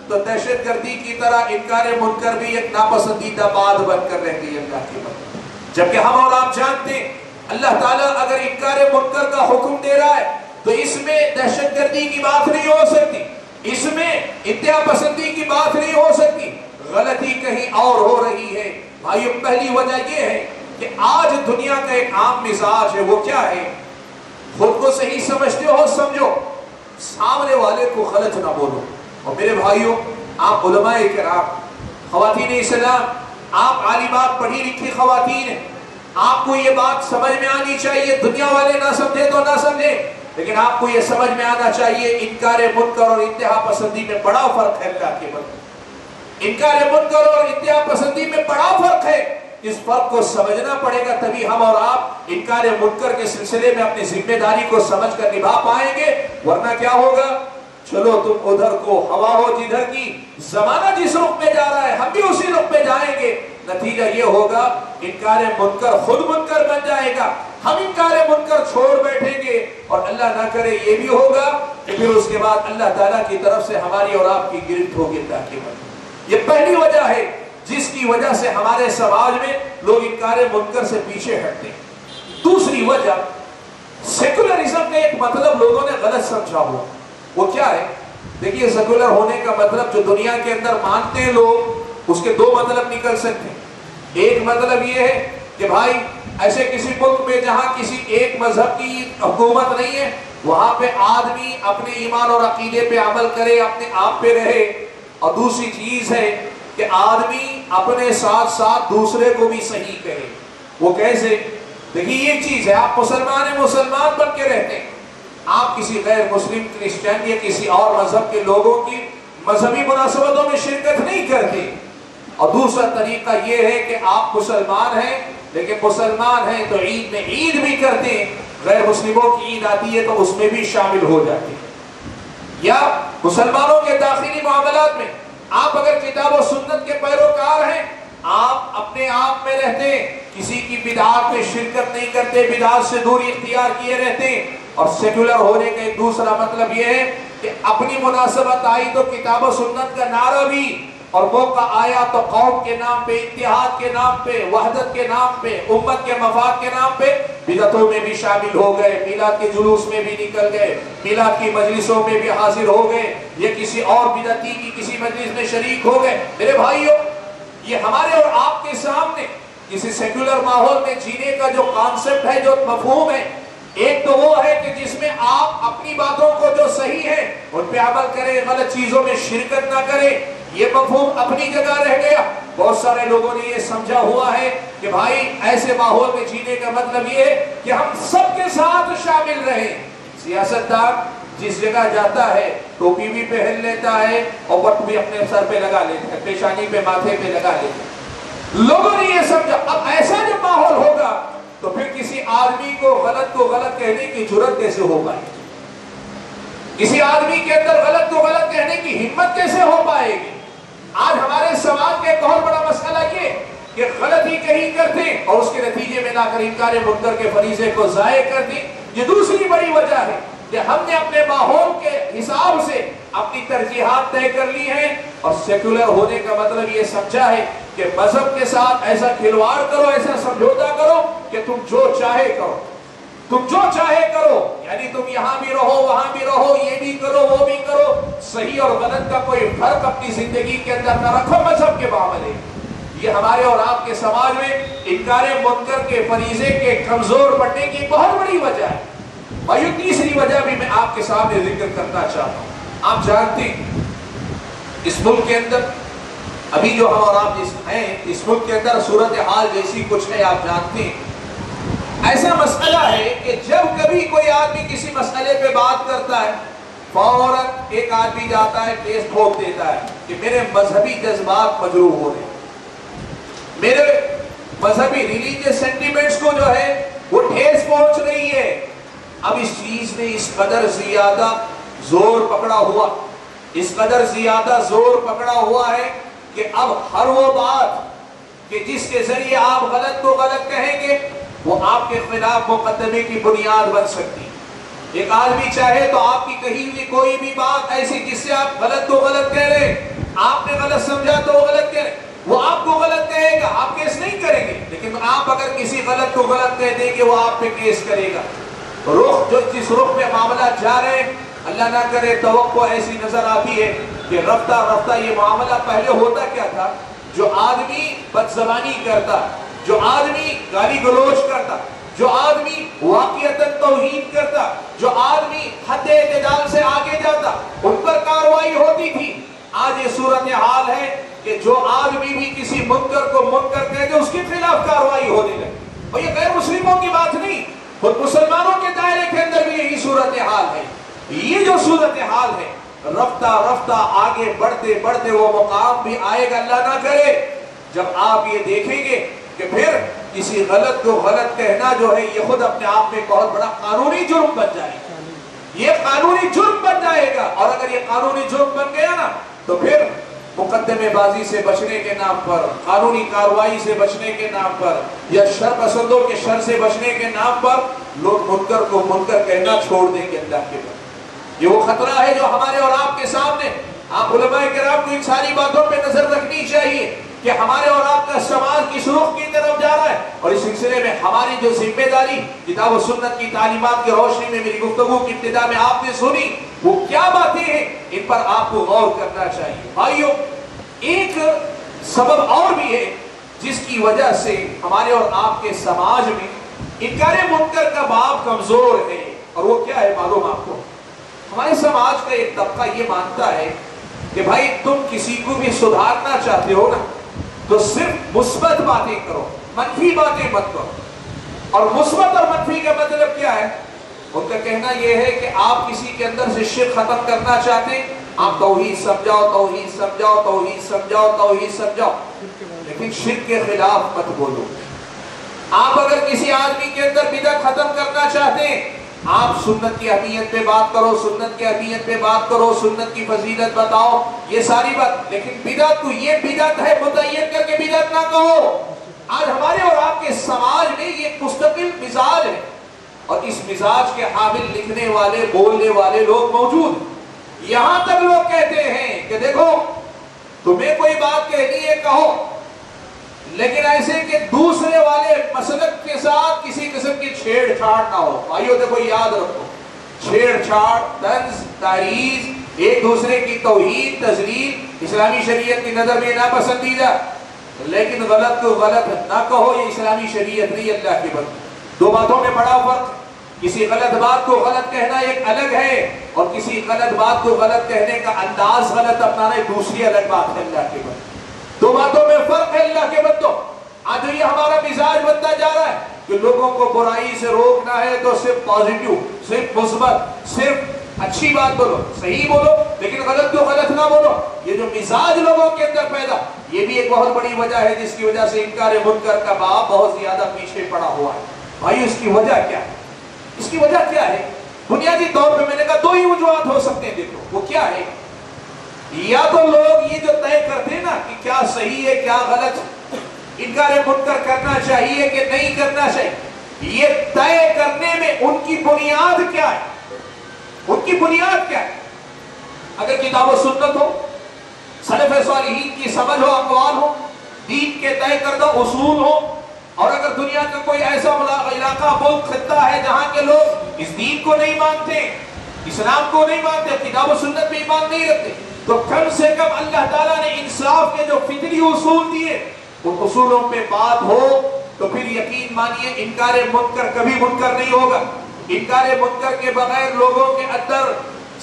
A: तो दहशत गर्दी की तरह इनकार मुनकर भी एक नापसंदीदा बात बनकर रह गई अल्लाह की बात जबकि हम और आप जानते हैं, अल्लाह ताला अगर इनकार मुनकर का हुक्म दे रहा है तो इसमें दहशत गर्दी की बात नहीं हो सकती। इसमें इंतहा पसंदी की बात नहीं हो सकती। गलती कहीं और हो रही है। भाई पहली वजह यह है कि आज दुनिया का एक आम मिजाज है, वो क्या है? खुद को सही समझते हो, समझो। सामने वाले को गलत ना बोलो। और मेरे भाइयों, आप उलमाए कराम खातन इस्लाम आप आलिमात पढ़ी लिखी खातन आपको ये बात समझ में आनी चाहिए। दुनिया वाले ना समझे तो ना समझे। लेकिन आपको यह समझ में आना चाहिए, इनकार मुनकर और इंतहा पसंदी में बड़ा फ़र्क है अल्लाह के बंद। इनकार मुनकर और इंतहा पसंदी में बड़ा फ़र्क है। इस फ़र्क को समझना पड़ेगा, तभी हम और आप इनकार मुनकर के सिलसिले में अपनी ज़िम्मेदारी को समझ कर निभा पाएँगे। वरना क्या होगा? चलो तुम उधर को, हवा हो जिधर की, जमाना जिस रुख में जा रहा है, हम भी उसी रुख में जाएँगे। नतीजा ये होगा, इनकार मुनकर खुद मुनकर बन जाएगा। हम इनकार मुनकर छोड़ बैठेंगे, और अल्लाह ना करे ये भी होगा कि फिर उसके बाद अल्लाह ताला की तरफ़ से हमारी और आपकी गिरफ्त होगी ताकि ये पहली वजह है, जिसकी वजह से हमारे समाज में लोग इनकार मुनकर से पीछे हटते दूसरी वजह सेकुलरिज्म का एक मतलब लोगों ने गलत समझा हुआ। वो क्या है? देखिए सेकुलर होने का मतलब जो दुनिया के अंदर मानते हैं लोग, उसके दो मतलब निकल सकते हैं। एक मतलब ये है कि भाई, ऐसे किसी मुल्क में जहाँ किसी एक मज़हब की हुकूमत नहीं है, वहाँ पे आदमी अपने ईमान और अकीदे पे अमल करे, अपने आप पे रहे। और दूसरी चीज़ है कि आदमी अपने साथ साथ दूसरे को भी सही करे। वो कैसे? देखिए, ये चीज़ है, आप मुसलमान है, मुसलमान बन के रहते हैं। आप किसी गैर मुस्लिम क्रिश्चियन या किसी और मज़हब के लोगों की मजहबी मुनासबतों में शिरकत नहीं करते। और दूसरा तरीका यह है कि आप मुसलमान हैं, लेकिन मुसलमान हैं तो ईद में ईद भी करते हैं। गैर मुस्लिमों की ईद आती है तो उसमें भी शामिल हो जाते हैं। या मुसलमानों के दाखिली मामला में, आप अगर किताब और सुन्नत के पैरोकार हैं, आप अपने आप में रहते किसी की बिदात में शिरकत नहीं करते, बिदात से दूरी इख्तियार किए रहते और सेकुलर होने का एक दूसरा मतलब यह है कि अपनी मुनासिबत आई तो किताब सुन्नत का नारा भी और मौका आया तो कौम के नाम पे इतिहाद के नाम पे, वहदत के नाम पे, उम्मत के मफाद के नाम पे बिदतों में भी शामिल हो गए, मिलाद के जुलूस में भी निकल गए, मिलाद की मजलिसों में भी हाजिर हो गए, ये किसी और बिदती की किसी मजलिस में शरीक हो गए। मेरे भाइयों, ये हमारे और आपके सामने किसी सेक्युलर माहौल में जीने का जो कॉन्सेप्ट है, जो मफहूम है एक तो वो है कि जिसमें आप अपनी बातों को जो सही है, उन पे अमल करें, गलत चीज़ों में शिरकत ना करें। ये मफहूम अपनी जगह रह गया। बहुत सारे लोगों ने ये समझा हुआ है कि भाई, ऐसे माहौल में जीने का मतलब ये है कि हम सबके साथ शामिल रहे। सियासतदान जिस जगह जाता है टोपी भी पहन लेता है और वट भी अपने सर पे लगा लेता है, पेशानी पे, माथे पे लगा लेता है। लोगों ने ये समझा। अब ऐसा जब माहौल होगा तो फिर किसी आदमी को गलत को गलत कहने की ज़रूरत कैसे हो पाएगी? किसी आदमी के अंदर गलत को गलत कहने की हिम्मत कैसे हो पाएगी? आज हमारे समाज का एक बहुत बड़ा मसला ये कि गलत ही कहीं करते और उसके नतीजे में लाकर इनकार मुद्दर के फरीजे को जाये कर दी। ये दूसरी बड़ी वजह है कि हमने अपने माहौल के हिसाब से अपनी तरजीहत तय कर ली है और सेक्युलर होने का मतलब ये समझा है कि मज़हब के साथ ऐसा खिलवाड़ करो, ऐसा समझौता करो कि तुम जो चाहे करो। तुम जो चाहे करो, यानी तुम यहाँ भी रहो, वहाँ भी रहो, ये भी करो, वो भी करो, सही और गलत का कोई फ़र्क अपनी ज़िंदगी के अंदर न रखो मज़हब के मामले। ये हमारे और आपके समाज में इनकार मुनकर के, फरीजे के, कमज़ोर पड़ने की बहुत बड़ी वजह है। भाई तीसरी वजह भी मैं आपके सामने ज़िक्र करना चाहता हूँ। आप जानते हैं, इस मुल्क के अंदर, अभी जो हम और आप जिस हैं, इस मुल्क के अंदर सूरत हाल जैसी कुछ है आप जानते हैं। ऐसा मसला है कि जब कभी कोई आदमी किसी मसले पे बात करता है, फ़ौरन एक आदमी जाता है, केस ठोक देता है कि मेरे मजहबी जज्बात मजरू हो रहे मेरे मजहबी रिलीजियस सेंटिमेंट्स को जो है, वो ठेस पहुँच रही है। अब इस चीज़ ने इस कदर ज़्यादा ज़ोर पकड़ा हुआ। इस कदर ज़्यादा ज़ोर पकड़ा हुआ है कि अब हर वो बात कि जिसके ज़रिए आप गलत को गलत कहेंगे, वो आपके खिलाफ मुकदमे की बुनियाद बन सकती है। एक आदमी चाहे तो आपकी कही हुई कोई भी बात ऐसी जिससे आप गलत को गलत कह रहे आपने गलत समझा तो वो गलत कह रहे वो आपको गलत कहेगा, आप केस नहीं करेंगे, लेकिन आप अगर किसी गलत को गलत कह देंगे, वो आप पे केस करेगा। रुख जो जिस रुख में मामला जा रहे अल्लाह ना करे तो ऐसी नज़र आती है कि रफ्ता रफ्ता, ये मामला पहले होता क्या था? जो आदमी बदजबानी करता, जो आदमी गाली गलोच करता, जो आदमी वाकियतन तोहीन करता, जो आदमी हद से आगे जाता, उन पर कार्रवाई होती थी। आज ये सूरत हाल है कि जो आदमी भी किसी मुनकर को मुनकर कह दे उसके खिलाफ कार्रवाई होने लगे। और ये गैर मुस्लिमों की बात नहीं, खुद मुसलमानों के दायरे के अंदर भी यही सूरत हाल है। ये जो सूरत हाल है, रफ्ता रफ्ता आगे बढ़ते बढ़ते वो मुकाम भी आएगा, अल्लाह ना करे। जब आप ये देखेंगे कि फिर किसी गलत को गलत कहना जो है, ये खुद अपने आप में बहुत बड़ा कानूनी जुर्म बन जाएगा। ये कानूनी जुर्म बन जाएगा। और अगर ये कानूनी जुर्म बन गया ना तो फिर मुकदमेबाजी से बचने के नाम पर, कानूनी कार्रवाई से बचने के नाम पर, या शर पसंदों के शर से बचने के नाम पर, लोग मुनकर को मुनकर कहना छोड़ देंगे अल्लाह के बाद ये वो खतरा है जो हमारे और आपके सामने। आप को इन सारी बातों पे नज़र रखनी चाहिए कि हमारे और आपका समाज किस रुख की तरफ़ जा रहा है। और इस सिलसिले में हमारी जो ज़िम्मेदारी, किताब सुन्नत की तालीमत की रोशनी में मेरी गुफ्तगु की इब्तदा में आपने सुनी, वो क्या बातें हैं, इन पर आपको गौर करना चाहिए। भाइयों, एक सबब और भी है, जिसकी वजह से हमारे और आपके समाज में इनकार मुनकर का बाप कमज़ोर है। और वो क्या है, मालूम आपको? हमारे समाज का एक तबका ये मानता है कि भाई, तुम किसी को भी सुधारना चाहते हो ना तो सिर्फ़ मुस्बत बातें करो मनफी बातें मत करो। और मुस्बत और मनफी का मतलब क्या है? उनका कहना यह है कि आप किसी के अंदर से शिर खत्म करना चाहते हैं आप तोहीद समझाओ तोहीद समझाओ तोहीद समझाओ तोहीद समझाओ। लेकिन शिर के खिलाफ मत बोलो। आप अगर किसी आदमी के अंदर बिदत खत्म करना चाहते हैं आप सुन्नत की अहमियत पे बात करो, सुन्नत की अहमियत पे बात करो, सुन्नत की फजीलत बताओ, ये सारी बात, लेकिन बिदत को ये बिदत है मुतयन करके बिदत ना कहो। आज हमारे और आपके समाज में ये मुस्तकिल मिजाज है, और इस मिजाज के हामिल लिखने वाले, बोलने वाले लोग मौजूद यहाँ तक लोग कहते हैं कि देखो, तुम्हें कोई बात कहनी है, कहो। लेकिन ऐसे कि दूसरे वाले मसलक के साथ किसी किस्म की छेड़छाड़ ना हो। भाइयों, देखो, याद रखो। छेड़छाड़, तंज, तारीज, एक दूसरे की तोहीद, तजलील, इस्लामी शरीयत की नज़र में ना पसंदीदा लेकिन गलत को गलत ना कहो, ये इस्लामी शरीयत नहीं, अल्लाह के बंद। दो बातों में बड़ा फ़र्क। किसी गलत बात को गलत कहना एक अलग है, और किसी गलत बात को गलत कहने का अंदाज गलत अपनाना एक दूसरी अलग बात है, अल्लाह के बंद। दो बातों में फ़र्क है अल्लाह के बंदो। आज ये हमारा मिजाज बनता जा रहा है कि लोगों को बुराई से रोकना है तो सिर्फ़ पॉजिटिव, सिर्फ़ मुस्बत, सिर्फ़ अच्छी बात बोलो, सही बोलो, लेकिन गलत तो गलत ना बोलो। ये जो मिजाज लोगों के अंदर पैदा, ये भी एक बहुत बड़ी वजह है जिसकी वजह से इनकार मुनकर का बाप बहुत ज़्यादा पीछे पड़ा हुआ है। भाई, इसकी वजह क्या है? इसकी वजह क्या है? बुनियादी तौर पर मैंने कहा दो ही वजूहत हो सकते हैं, देखो, वो क्या है? या तो लोग ये जो तय करते हैं ना कि क्या सही है, क्या गलत इनकार मुनकर करना चाहिए कि नहीं करना चाहिए, ये तय करने में उनकी बुनियाद क्या है? उनकी बुनियाद क्या है? अगर किताब सुन्नत हो सलफ सालिहीन की समझ हो, अकवाल हो, दीन के तय करदा उसूल हो, और अगर दुनिया का कोई ऐसा इलाका बहुत खत्ता है जहाँ के लोग इस दीन को नहीं मानते, इस्लाम को नहीं मानते, किताब सुन्नत में ईमान नहीं रखते तो कम से कम अल्लाह ताला ने इंसाफ के जो फितरी उसूल दिए उन उसूलों पे बात हो तो फिर यकीन मानिए, इनकार मुनकर कभी मुनकर नहीं होगा। इनकार मुनकर के बगैर लोगों के अंदर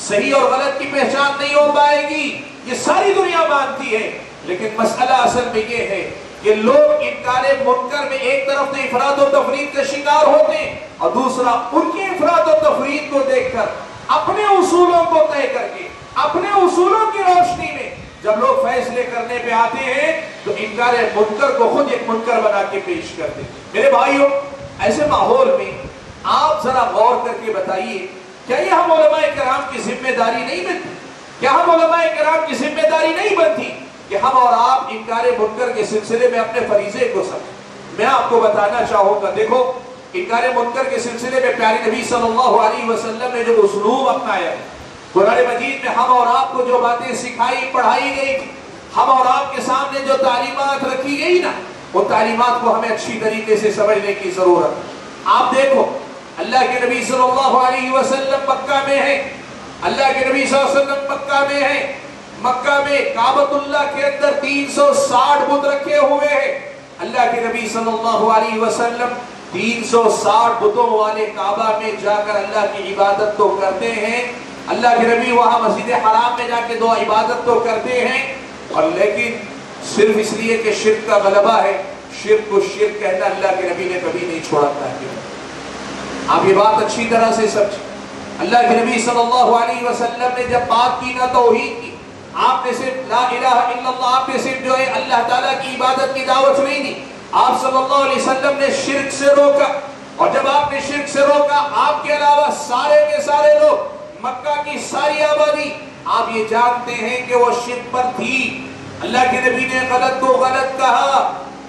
A: सही और गलत की पहचान नहीं हो पाएगी। ये सारी दुनिया मानती है, लेकिन मसला असल में ये है कि लोग इनकार मुनकर में एक तरफ़ तो इफराद तफरीद का शिकार होते हैं, और दूसरा उनके इफराद तफरीद को देखकर अपने उसूलों को तय करके अपने उसूलों की रोशनी में। जब लोग फैसले करने पे आते हैं तो इनकार मुनकर को खुद एक मुनकर बना के पेश करते मेरे भाइयों, ऐसे माहौल में आप जरा गौर करके बताइए, क्या ये हम कराम की ज़िम्मेदारी नहीं बनती? क्या हम कराम की ज़िम्मेदारी नहीं बनती कि हम और आप इनकार मुनकर के सिलसिले में अपने फरीजे को समझ? मैं आपको बताना चाहूँगा, देखो, इनकार मुनकर के सिलसिले में प्यारी नबी सल्लल्लाहु अलैहि वसल्लम ने जो उसलूब अपनाया कुरान मजीद में हम और आपको जो बातें सिखाई, पढ़ाई गई, हम और आपके सामने जो तालीमत रखी गई ना, वो तालीमत को हमें अच्छी तरीके से समझने की ज़रूरत आप देखो, अल्लाह के नबी सल्लल्लाहु अलैहि वसल्लम मक्का में है। अल्लाह के नबी वसल्लम मक्का में है। मक्का में काबतुल्लाह के अंदर 360 बुत रखे हुए हैं। अल्लाह के नबी सल्लल्लाहु अलैहि वसल्लम 360 बुतों वाले काबा में जाकर अल्लाह की इबादत तो करते हैं। अल्लाह के नबी वहाँ मस्जिद हराम में जाके दो इबादत तो करते हैं, और लेकिन सिर्फ़ इसलिए कि शिरक का गलबा है, शिरक को शिरक कहना अल्लाह के नबी ने कभी नहीं छोड़ा था। आप ये बात अच्छी तरह से समझ अल्लाह के नबी सल्लल्लाहु अलैहि वसल्लम ने जब बात की ना तौहीद की आपने सिर्फ़ ला इलाहा इल्लल्लाह आपने सिर्फ़ जो है अल्लाह ताला की इबादत की दावत नहीं दी। आप सल्लल्लाहु अलैहि वसल्लम ने शिरक से रोका, और जब आपने शिरक से रोका, आपके अलावा सारे के सारे लोग मक्का की सारी आबादी। आप ये जानते हैं कि वो शिरक पर थी। अल्लाह के नबी ने गलत को गलत कहा,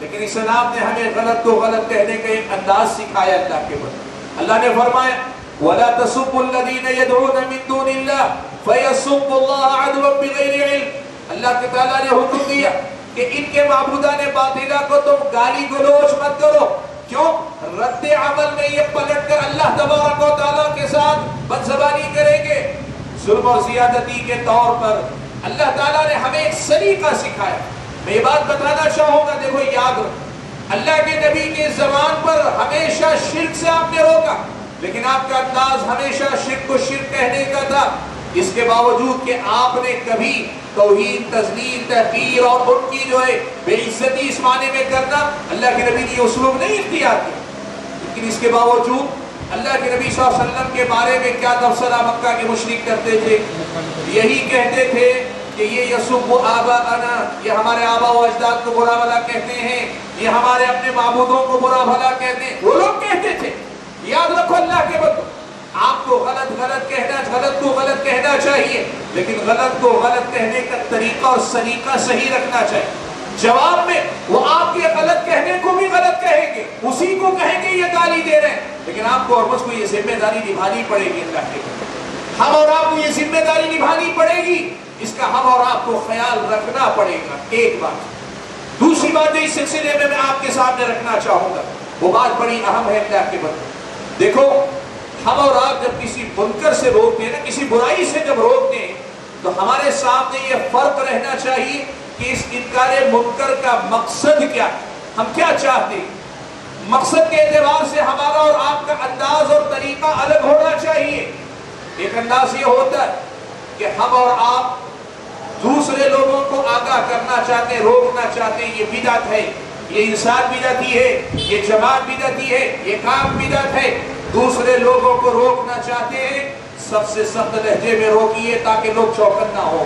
A: लेकिन इस्लाम ने हमें गलत को गलत कहने का एक अंदाज सिखाया अल्लाह के बदले। अल्लाह ने फरमाया, वला तसुब्बुल्लज़ीना यदऊना मिन दूनिल्लाह अल्लाह के ताला ने हुक्म दिया कि इनके माबूदा ने बातिला को तुम गाली गलोच मत करो। क्यों? रद्द अमल में ये पलट कर अल्लाह तबारक के साथ बदजबानी करेंगे। जुल्म और जियादती के तौर पर अल्लाह ताला ने हमें एक सलीका सिखाया। मैं ये बात बताना चाहूँगा, देखो, याद रखो। अल्लाह के नबी के जबान पर हमेशा शिरक से आपने रोका, लेकिन आपका अंदाज हमेशा शिरक को शिरक कहने का था। इसके बावजूद कि आपने कभी तोहीन तजलील तहकीर और उनकी जो है बेइज्जती इस माने में करना अल्लाह के नबी ने उसलूब नहीं इख्तियार किया लेकिन इसके बावजूद अल्लाह के नबी वसल्लम के बारे में क्या तबसरा मक्का के मुशरक करते थे? यही कहते थे कि ये यसुब आबा अना ये हमारे आबा व अजदाद को बुरा भला कहते हैं, ये हमारे अपने माबूदों को बुरा भला कहते हैं। वो लोग कहते थे, याद रखो अल्लाह के बदू, आपको गलत कहना, गलत को गलत कहना चाहिए, लेकिन गलत को गलत कहने का तरीका और सलीका सही रखना चाहिए। जवाब में, वो आपके गलत कहने को भी गलत कहेंगे, उसी को कहेंगे ये गाली दे रहे हैं। लेकिन आपको और मुझको ये ज़िम्मेदारी निभानी पड़ेगी अल्लाह के हम और आपको ये ज़िम्मेदारी निभानी पड़ेगी, इसका हम और आपको ख्याल रखना पड़ेगा, एक बात। दूसरी बात इस सिलसिले में मैं आपके सामने रखना चाहूँगा, वो बात बड़ी अहम है अल्लाह के बदले। देखो हम और आप जब किसी बुनकर से रोकते हैं ना, किसी बुराई से जब रोकते हैं तो हमारे सामने ये फ़र्क रहना चाहिए कि इस इनकार मुनकर का मकसद क्या हम क्या चाहते हैं? मकसद के एतबार से हमारा और आपका अंदाज और तरीका अलग होना चाहिए। एक अंदाज ये होता है कि हम और आप दूसरे लोगों को आगाह करना चाहते हैं, रोकना चाहते हैं, ये बिदत है। ये इंसान बिदती है, ये जमात बिदती है, ये काम बिदत है। दूसरे लोगों को रोकना चाहते हैं, सबसे सख्त लहजे में रोकिए ताकि लोग चौकन ना हो।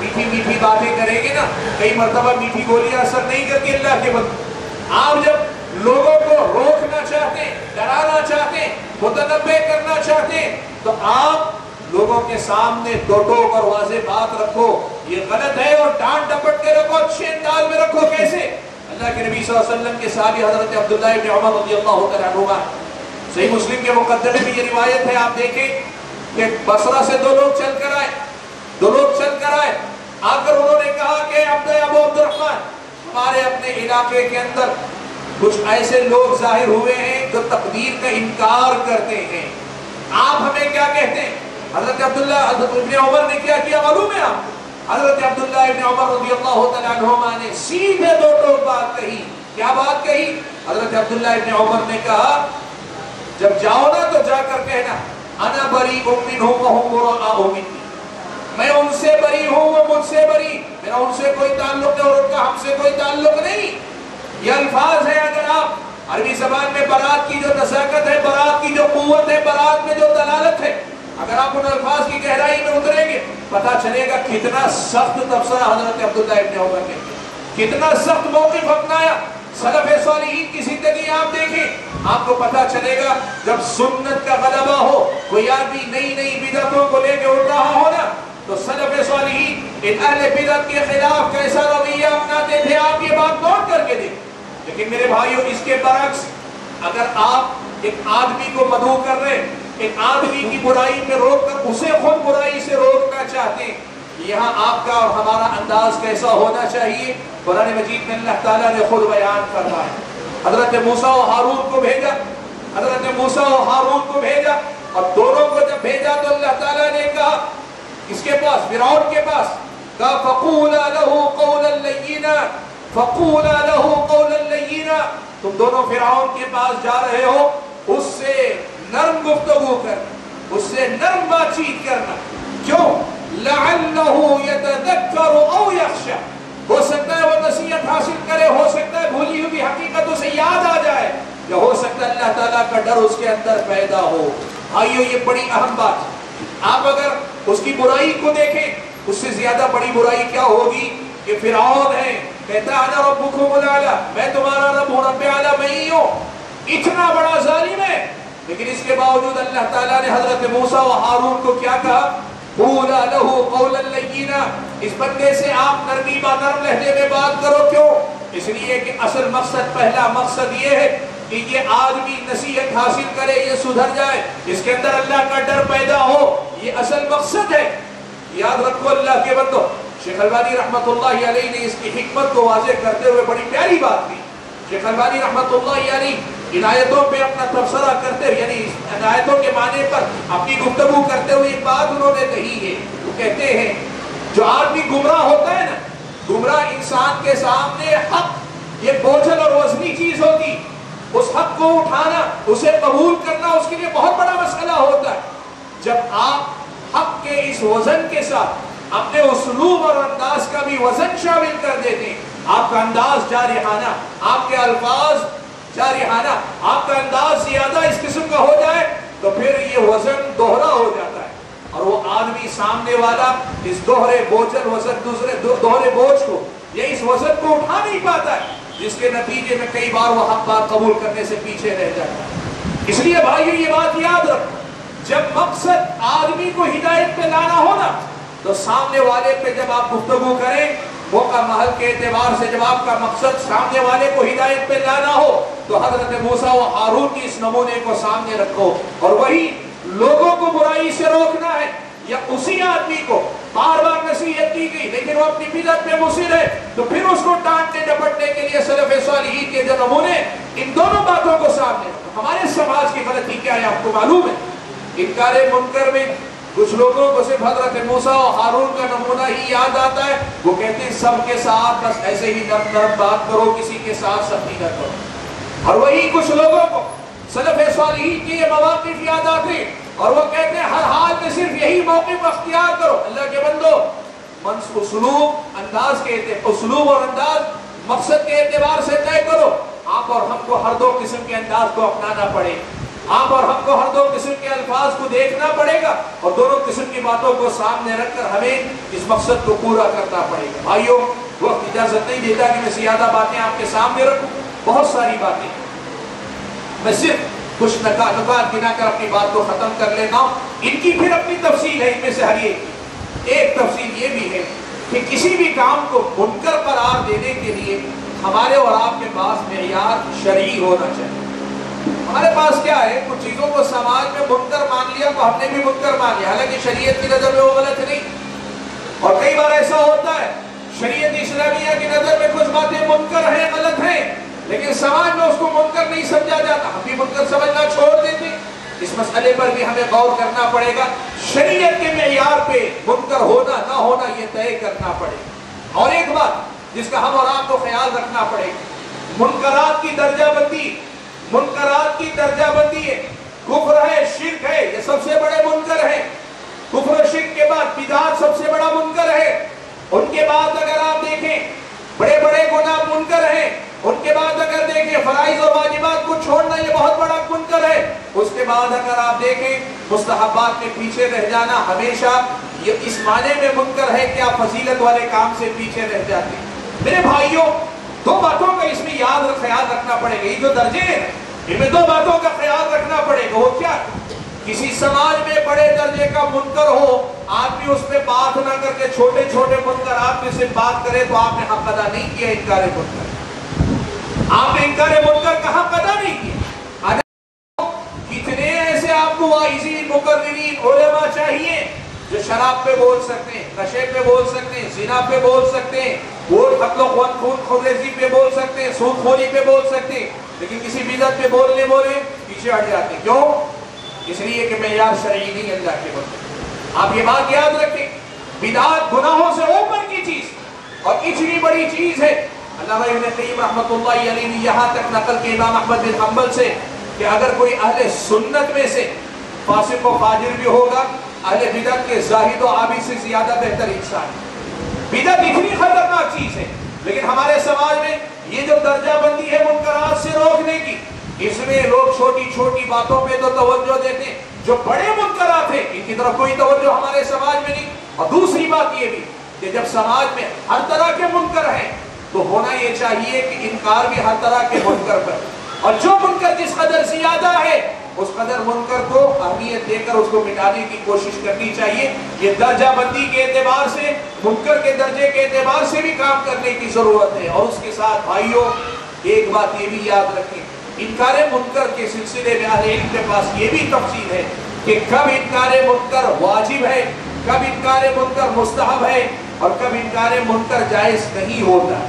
A: मीठी मीठी बातें करेंगे ना, कई मरतबा मीठी गोलियाँ असर नहीं करती अल्लाह के बंद। आप जब लोगों को रोकना चाहते डराना चाहते मुतनबे करना चाहते तो आप लोगों के सामने दो और वाजे बात रखो। ये गलत है और डांट डपट के रखो, अच्छे अंदाज में रखो कैसे? अल्लाह के नबी वसल्लम के साहबी हज़रत अब्दुल्लाह इब्न उमर रज़ी अल्लाह सही मुस्लिम के मुकदमे में ये रिवायत है, आप देखें कि बसरा से दो लोग चल कर आए, दो लोग चल कर आए। आकर उन्होंने कहा कि अबू अब्दुलरहमान हमारे अपने इलाके के अंदर कुछ ऐसे लोग ज़ाहिर हुए हैं जो तकदीर का इनकार करते हैं। आप हमें क्या कहते हैं? हज़रत अब्दुल्ला उमर ने क्या किया मालूम है आपको? हज़रत अब्दुल्ला इब्न उमर रज़ी अल्लाह तआला ने सीधे दो टोक बात कही। क्या बात कही? हज़रत अब्दुल्ला इब्न उमर ने कहा जब जाओ ना तो जाकर कहना, अना बरी उम्मिन हूँ मिन्नी मैं उनसे बरी हूँ वो मुझसे बरी। मेरा उनसे कोई ताल्लुक नहीं और उनका हमसे कोई ताल्लुक नहीं। ये अल्फाज है अगर आप अरबी जबान में बारात की जो नजाकत है, बारात की जो कुवत है, बारात में जो दलालत है, अगर आप उन अल्फाज की गहराई में उतरेंगे, पता चलेगा कितना सख्त तबसरा हज़रत अब्दुल्ला इब्न उमर ने कितना सख्त मौकिफ अपनाया। सलफ सालिहीन की ज़िंदगी आप देखें, आपको पता चलेगा, जब सुन्नत का गलबा हो, कोई आदमी नई नई बिदतों को लेके उठ रहा हो ना तो सलफ सालिहीन इन अहले बिदत के खिलाफ कैसा रवैया अपनाते थे, आप ये बात नोट करके देखें। लेकिन मेरे भाइयों, इसके बरक्स, अगर आप एक आदमी को मधु कर रहे एक आदमी की बुराई में रोक कर उसे खुद बुराई से रोकना चाहते हैं यहाँ आपका और हमारा अंदाज कैसा होना चाहिए? कुरान मजीद में अल्लाह ताला ने खुद बयान है हज़रत मूसा और हारून को भेजा। हज़रत मूसा और हारून को भेजा। और दोनों को जब भेजा तो अल्लाह ताला ने कहा किसके पास, फिरौन के पास, कहा, फकूला लहू कौलन लय्यिना फकूला लहू कौलन लय्यिना तुम दोनों फिरौन के पास जा रहे हो। उससे नरम गुफ्तगू करना, उससे नरम बातचीत करना। क्यों हो सकता है वो नसीहत हासिल करे हो सकता है भूली हुई हकीकत उसे याद आ जाए या हो सकता है अल्लाह ताला का डर उसके अंदर पैदा हो भाइयों ये बड़ी अहम बात आप अगर उसकी बुराई को देखें उससे ज़्यादा बड़ी बुराई क्या होगी कि फिरौन है कहता है ना रब्बुकुमुल आला मैं तुम्हारा रब हूँ रब्बे आला मैं ही हूँ इतना बड़ा जालिम है लेकिन इसके बावजूद अल्लाह ताला ने हज़रत मूसा और हारून को क्या कहा इस बंदे से आप नरमी नरम लहजे में बात करो क्यों? इसलिए कि असल मकसद, पहला मकसद ये है कि ये आदमी नसीहत हासिल करे, ये सुधर जाए। इसके अंदर अल्लाह का डर पैदा हो, ये असल मकसद है। याद रखो अल्लाह के बंदो, शेख अलवानी रहमतुल्लाह अलैहि ने इसकी हिकमत को वाजे करते हुए बड़ी प्यारी बात की। शेख अलवानी रहमतुल्लाह अलैहि इन पे अपना तबसरा करते हुए यानी इन आयतों के माने पर अपनी गुफ्तगू करते हुए एक बात उन्होंने कही है। वो कहते हैं, जो आदमी गुमराह होता है ना, गुमराह इंसान के सामने हक, ये बोझल और वजनी चीज़ होती। उस हक को उठाना, उसे कबूल करना उसके लिए बहुत बड़ा मसला होता है। जब आप हक के इस वज़न के साथ अपने उसलूब और अंदाज का भी वज़न शामिल कर देते हैं, आपका अंदाज जारिहाना आपके अल्फाज जारिहाना आपका अंदाज ज़्यादा इस किस्म का हो जाए तो फिर ये वज़न दोहरा हो जाता है। और वो आदमी सामने वाला इस दोहरे बोझल वज़न दूसरे दो, दोहरे बोझ को या इस वज़न को उठा नहीं पाता है जिसके नतीजे में कई बार वो हक बात कबूल करने से पीछे रह जाता है। इसलिए भाइयों ये बात याद रखो जब मकसद आदमी को हिदायत पे लाना हो ना तो सामने वाले पे जब आप गुफ्तगु करें मौका महल के एतबार से जब आपका मकसद सामने वाले को हिदायत पे लाना हो तो हज़रत मूसा व हारून की इस नमूने को सामने रखो और वही लोगों को बुराई से रोकना है, या उसी आदमी को बार बार नसीहत की गई, लेकिन वो अपनी बिदत में मुसिर है तो फिर उसको डांटने डपटने के लिए सलफ सालिहीन के जो नमूने, इन दोनों बातों को सामने हमारे समाज की गलती क्या है, आपको मालूम है? इनकार मुनकर में कुछ लोगों को सिर्फ़ हज़रत मूसा और हारून का नमूना ही याद आता है। वो कहते हैं सबके साथ बस ऐसे ही नरम नरम बात करो, किसी के साथ सख्ती न करो। और वही कुछ लोगों को सलफ सालिहीन के ये मवाकिफ याद आते और वो कहते हैं, हर हाल में सिर्फ़ यही मौके अख्तियार करो। अल्लाह के बंदो उसलूब अंदाज के उसलूब और अंदाज मकसद के एतबार से तय करो। आप और हमको हर दो किस्म के अंदाज को अपनाना पड़ेगा आप और हमको हर दो किस्म के अल्फाज को देखना पड़ेगा और दोनों किस्म की बातों को सामने रखकर हमें इस मकसद को पूरा करना पड़ेगा। भाइयों, वक्त इजाज़त नहीं देता कि मैं ज़्यादा बातें आपके सामने रखूँ। बहुत सारी बातें। मैं सिर्फ़ कुछ नका नुकात गिनाकर अपनी बात को खत्म कर लेता हूँ। इनकी फिर अपनी तफसील है, इनमें से हर एक एक तफसील ये भी है कि किसी भी काम को मुनकर करार देने के लिए हमारे और आपके पास मैार शरी होना चाहिए। हमारे पास क्या है? कुछ चीज़ों को समाज में मुनकर मान लिया तो हमने भी मुनकर मान लिया। हालाँकि शरीयत की नज़र में वो गलत नहीं। और कई बार ऐसा होता है, शरीयत इस्लामिया की नज़र में कुछ बातें मुनकर हैं, गलत हैं, लेकिन समाज में उसको मुनकर नहीं समझा जाता। हम भी मुनकर समझना छोड़ देते। इस मसले पर भी हमें गौर करना पड़ेगा। शरीयत के मैार पे मुनकर होना, ना होना, ये तय करना पड़ेगा। और एक बात जिसका हम और आपको ख्याल रखना पड़ेगा। मुनकरात की दर्जाबंदी मुनकरात की दर्जाबंदी है। कुफर है, शिरक है, ये सबसे बड़े मुनकर है। कुफर शिरक के बाद बिदात सबसे बड़ा मुनकर है। उनके बाद अगर आप देखें बड़े बड़े गुनाह मुनकर हैं। उनके बाद अगर देखें, फराइज और वाजिबात को छोड़ना ये बहुत बड़ा मुनकर है। उसके बाद अगर आप देखें मुस्तहबात में पीछे रह जाना हमेशा, ये इस माने में मुनकर है कि आप फजीलत वाले काम से पीछे रह जाते मेरे भाइयों दो बातों का इसमें याद ख्याल रखना पड़ेगा। ये जो दर्जे इनमें दो बातों का ख्याल रखना पड़ेगा। वो क्या? किसी समाज में बड़े दर्जे का मुनकर हो, आदमी उस पर बात ना करके छोटे छोटे मुनकर आदमी से बात करे तो आपने हक अदा नहीं किया इनकार मुनकर। आपने इनकार मुनकर का हक अदा नहीं किया? कितने ऐसे आपको वाइजी उलेमा चाहिए जो शराब पे बोल सकते हैं, नशे पे बोल सकते हैं, जिना पे बोल सकते हैं वोट खतलो खून खुरेजी पे बोल सकते हैं सूदखोरी पे बोल सकते हैं, लेकिन किसी बिदत पे बोलने बोले, पीछे हट जाते क्यों? इसलिए कि मैार शरीय नहीं, अल्लाह के बंदे। आप ये बात याद रखें, बिदात गुनाहों से ऊपर की चीज़, और इतनी बड़ी चीज़ है। अल्लाह रहमतुल्लाह अलैहि ने यहाँ तक नकल के, इमाम अहमद बिन हम्बल से, कि अगर कोई अहले सुन्नत में से, फासिक व फाजिर भी होगा अहले बिदत के जाहिद व आबिद से ज़्यादा बेहतर इंसान बिदत इतनी खतरनाक चीज़ है। लेकिन हमारे समाज में ये जो दर्जाबंदी है मुनकरात से रोकने की। इसमें लोग छोटी छोटी बातों पे तो तवज्जो देते हैं। जो बड़े मुनकरात थे इनकी तरफ़ कोई तवज्जो हमारे समाज में नहीं। और दूसरी बात ये भी, कि जब समाज में हर तरह के मुनकर हैं तो होना ये चाहिए कि इनकार भी हर तरह के मुनकर पर। और जो मुनकर जिस कदर ज़्यादा है उस कदर मुनकर को अहमियत देकर उसको मिटाने की कोशिश करनी चाहिए। ये दर्जाबंदी के एतबार से, मुनकर के दर्जे के एतबार से भी काम करने की ज़रूरत है। और उसके साथ भाइयों, एक बात ये भी याद रखें, इनकार मुनकर के सिलसिले में अहले के पास ये भी तफसील है कि कब इनकार मुनकर वाजिब है, कब इनकार मुनकर मुस्तहब है और कब इनकार मुनकर जायज़ नहीं होता।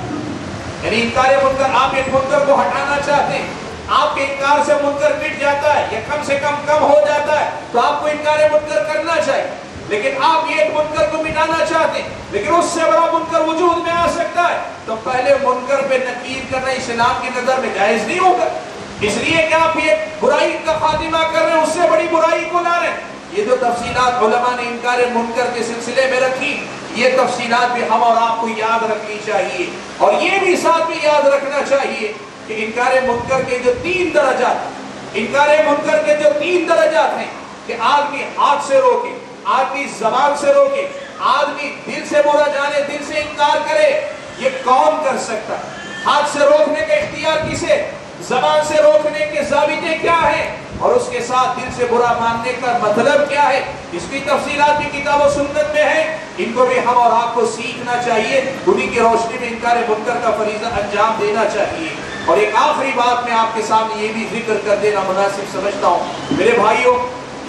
A: यानी इनकार मुनकर आप एक मुनकर को हटाना चाहते हैं आपके इनकार से मुनकर मिट जाता है, या कम से कम कम हो जाता है तो आपको इनकार मुनकर करना चाहिए। लेकिन आप ये मुनकर को मिटाना चाहते हैं, लेकिन उससे बड़ा मुनकर वजूद में आ सकता है तो पहले मुनकर पे नकीर करना इस्लाम की नज़र में जायज़ नहीं होगा। इसलिए कि आप ये बुराई का खातिमा कर रहे हैं, उससे बड़ी बुराई को ला रहे। हैं ये जो तफसीलात ने इनकार मुनकर के सिलसिले में रखी, ये तफसीलात भी हम और आपको याद रखनी चाहिए। और ये भी साथ में याद रखना चाहिए कि इनकार मुनकर के जो तीन दर्जात इनकार मुनकर के जो तीन दर्जात हैं, कि आदमी हाथ से रोके, आदमी जबान से रोके, आदमी दिल से बुरा जाने, दिल से इनकार करे, ये कौन कर सकता हाथ से रोकने का इख्तियार किसे? जबान से रोकने के जाबिते क्या है? और उसके साथ दिल से बुरा मानने का मतलब क्या है? इसकी तफसीलात भी किताब सुन्नत में है। इनको भी हम और आपको सीखना चाहिए। उन्हीं की रोशनी में इनकार मुनकर का फरीजा अंजाम देना चाहिए। और एक आखिरी बात मैं आपके सामने ये भी ज़िक्र कर देना मुनासिब समझता हूँ। मेरे भाइयों,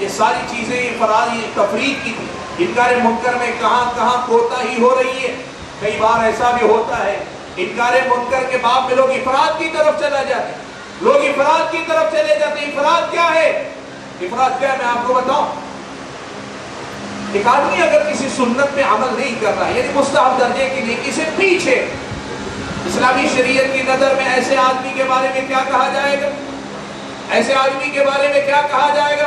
A: ये सारी चीज़ें ये फराज, ये तफरीक की थी। इनकार मुनकर में कहाँ कहाँ कोता ही रही है। कई बार ऐसा भी होता है, इनकार मुनकर के बाद में लोग इफराद की तरफ़ चला जाते लोग इफराद की तरफ़ चले जाते इफराद क्या है? इफराद क्या है मैं आपको बताऊँ? एक आदमी अगर किसी सुन्नत में अमल नहीं कर रहा है, यानी मुस्ताहब दर्जे की नेकी से पीछे इस्लामी शरीयत की नज़र में ऐसे आदमी के बारे में क्या कहा जाएगा? ऐसे आदमी के बारे में क्या कहा जाएगा?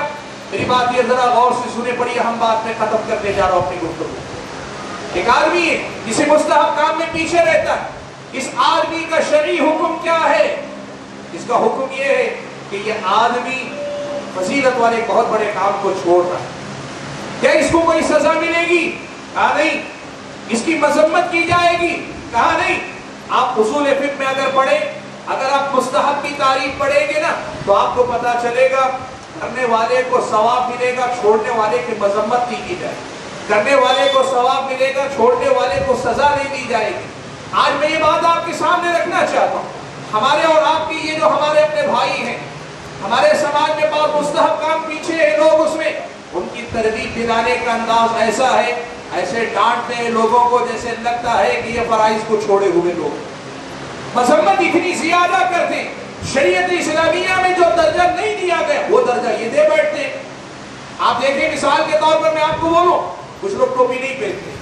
A: मेरी बात ये जरा गौर से सुने पड़ी हम बात में खत्म करने जा रहा हूँ अपनी गुफ्तु एक आदमी है जिसे मुस्ताहब काम में पीछे रहता है, इस आदमी का शरी हुक्म क्या है? इसका हुक्म यह है कि यह आदमी फजीलत वाले बहुत बड़े काम को छोड़ रहा है। क्या इसको कोई सजा मिलेगी? कहा नहीं। इसकी मजम्मत की जाएगी? कहा नहीं। आप उसूल फिक में अगर पढ़े, अगर आप मुस्तहब की तारीफ़ पढ़ेंगे ना तो आपको पता चलेगा, करने वाले को सवाब मिलेगा, छोड़ने वाले की मजम्मत नहीं की जाएगी। करने वाले को सवाब मिलेगा, छोड़ने वाले को सजा नहीं दी जाएगी। आज मैं ये बात आपके सामने रखना चाहता हूँ। हमारे और आपकी ये जो हमारे अपने भाई हैं, हमारे समाज में बहुत मुस्तहब काम पीछे है लोग उसमें। उनकी तरबीब दिलाने का अंदाज ऐसा है ऐसे डांटते हैं लोगों को जैसे लगता है कि ये फराइज को छोड़े हुए लोग। मजम्मत इतनी ज़्यादा करते शरीयत इस्लामिया में जो दर्जा नहीं दिया गया, वो दर्जा ये दे बैठते आप देखें मिसाल के तौर पर मैं आपको बोलूँ, कुछ लोग टोपी नहीं पहनते।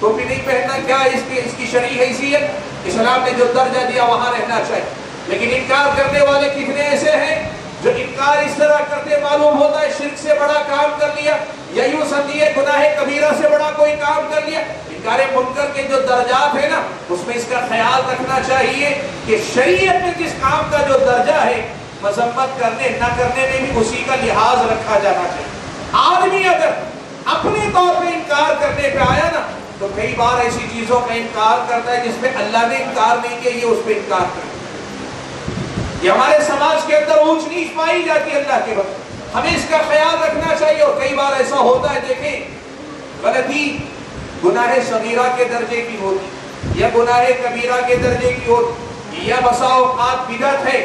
A: टोपी नहीं पहनना क्या इसकी इसकी शरी हैसियत। इस्लाम ने जो दर्जा दिया, वहाँ रहना चाहिए। लेकिन इनकार करने वाले कितने ऐसे हैं? जो इनकार इस तरह करते मालूम होता है, शिरक से बड़ा काम कर लिया। या यूँ समझिए गुनाह कबीरा से बड़ा कोई काम कर लिया। इनकार मुनकर के जो दर्जात है ना, उसमें इसका ख्याल रखना चाहिए कि शरीयत में जिस काम का जो दर्जा है, मजम्मत करने, न करने में भी उसी का लिहाज रखा जाना चाहिए। आदमी अगर अपने तौर पर इनकार करने पर आया ना तो कई बार ऐसी चीज़ों का इनकार करता है जिसमें अल्लाह ने इनकार नहीं किया, ये उस पर इनकार कर ये हमारे समाज के अंदर ऊंच नीच पाई जाती है अल्लाह के वक्त। हमें इसका ख्याल रखना चाहिए। और कई बार ऐसा होता है, देखें, गलती गुनाह सगीरा के दर्जे की होती या गुनाह कबीरा के दर्जे की होती या बसाओकात बिदत है,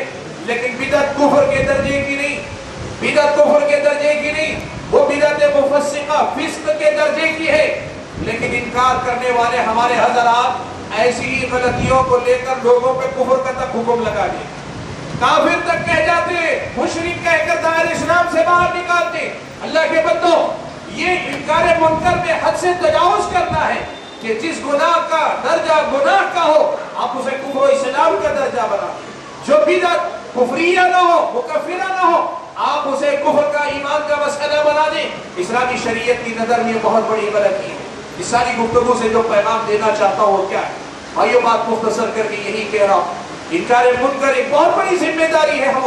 A: लेकिन बिदत कुफर के दर्जे की नहीं, बिदत कुफर के दर्जे की नहीं, वो बिदत मुफस्सिका, फिस्क के दर्जे की है। लेकिन इनकार करने वाले हमारे हजरात ऐसी ही गलतियों को लेकर लोगों पर कुफर का तक हुक्म लगा दिए काफिर तक कह जाते, मुशरिक कहकर दायर इस्लाम से बाहर निकालते। अल्लाह के बंदो, ये इनकार मुनकर में हद से तजावुज करना है कि जिस गुनाह का दर्जा गुनाह का हो, आप उसे कुफर इस्लाम का दर्जा बना जो बिदत कुफरिया ना हो, मुकफिरा ना हो, आप उसे कुफर का, ईमान का मसला बना दें। इस्लामी शरीयत की नज़र में बहुत बड़ी गलती है। इस सारी गुफ्तगु से जो पैगाम देना चाहता हूँ क्या है? भाइयों, बात मुख्तसर करके यही कह रहा हूँ। इनकार मुनकर एक बहुत बड़ी ज़िम्मेदारी है हम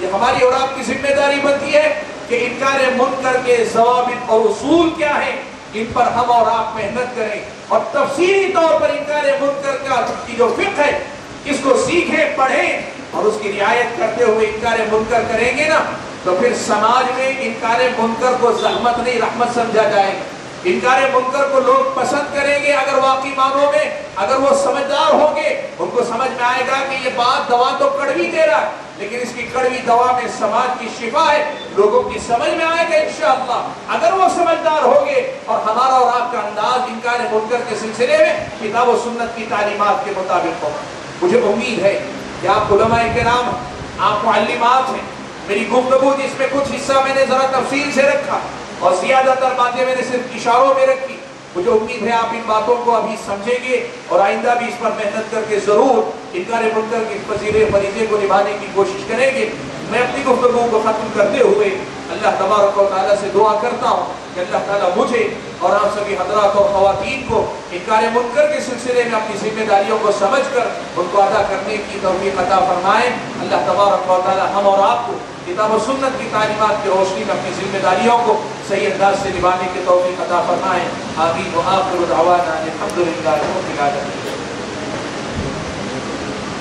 A: ये हमारी और आपकी ज़िम्मेदारी बनती है कि इनकार मुनकर के जवाब और उसूल क्या है, इन पर हम और आप मेहनत करें। और तफसीली तौर पर इनकार मुनकर का की जो फिक है, इसको सीखें, पढ़ें और उसकी रियायत करते हुए इनकार मुनकर करेंगे ना तो फिर समाज में इनकार मुनकर को जहमत नहीं, रहमत समझा जाएगा। इनकार मुनकर को लोग पसंद करेंगे अगर वाकई मानों में अगर वो समझदार होंगे, उनको समझ में आएगा कि ये बात दवा तो कड़वी दे रहा है, लेकिन इसकी कड़वी दवा में समाज की शिफा है, लोगों की समझ में आएगा इंशाअल्लाह। अगर वो समझदार होंगे, और हमारा और आपका अंदाज इनकार मुनकर के सिलसिले में किताब सुन्नत की तालीमत के मुताबिक होगा। मुझे उम्मीद है कि आप के नाम आप मालिमात हैं। मेरी गुफ्तगु जिसमें कुछ हिस्सा मैंने जरा तफसील से रखा और ज़्यादातर बातें मैंने सिर्फ़ इशारों में रखी। मुझे उम्मीद है आप इन बातों को अभी समझेंगे और आइंदा भी इस पर मेहनत करके ज़रूर इनकार मुनकर की फजीरे फरीजे को निभाने की कोशिश करेंगे। मैं अपनी गुफ्तु को ख़त्म करते हुए अल्लाह तबारक ताली से दुआ करता हूँ कि अल्लाह ताला मुझे और आप सभी हजरात और ख़वातीन को इनकार मुनकर के सिलसिले में अपनी जिम्मेदारियों को समझ कर उनको अदा करने की तोफ़ी अता फरमाएँ। अल्लाह तबारक ताली हम और आपको किताब सुन्नत की तालीमत की रोशनी में अपनी जिम्मेदारियों को सही अंदाज से निभाने की तोफ़ी अता फरमाएँ। आमीन व आखिर दावाना अलहमदिल्ला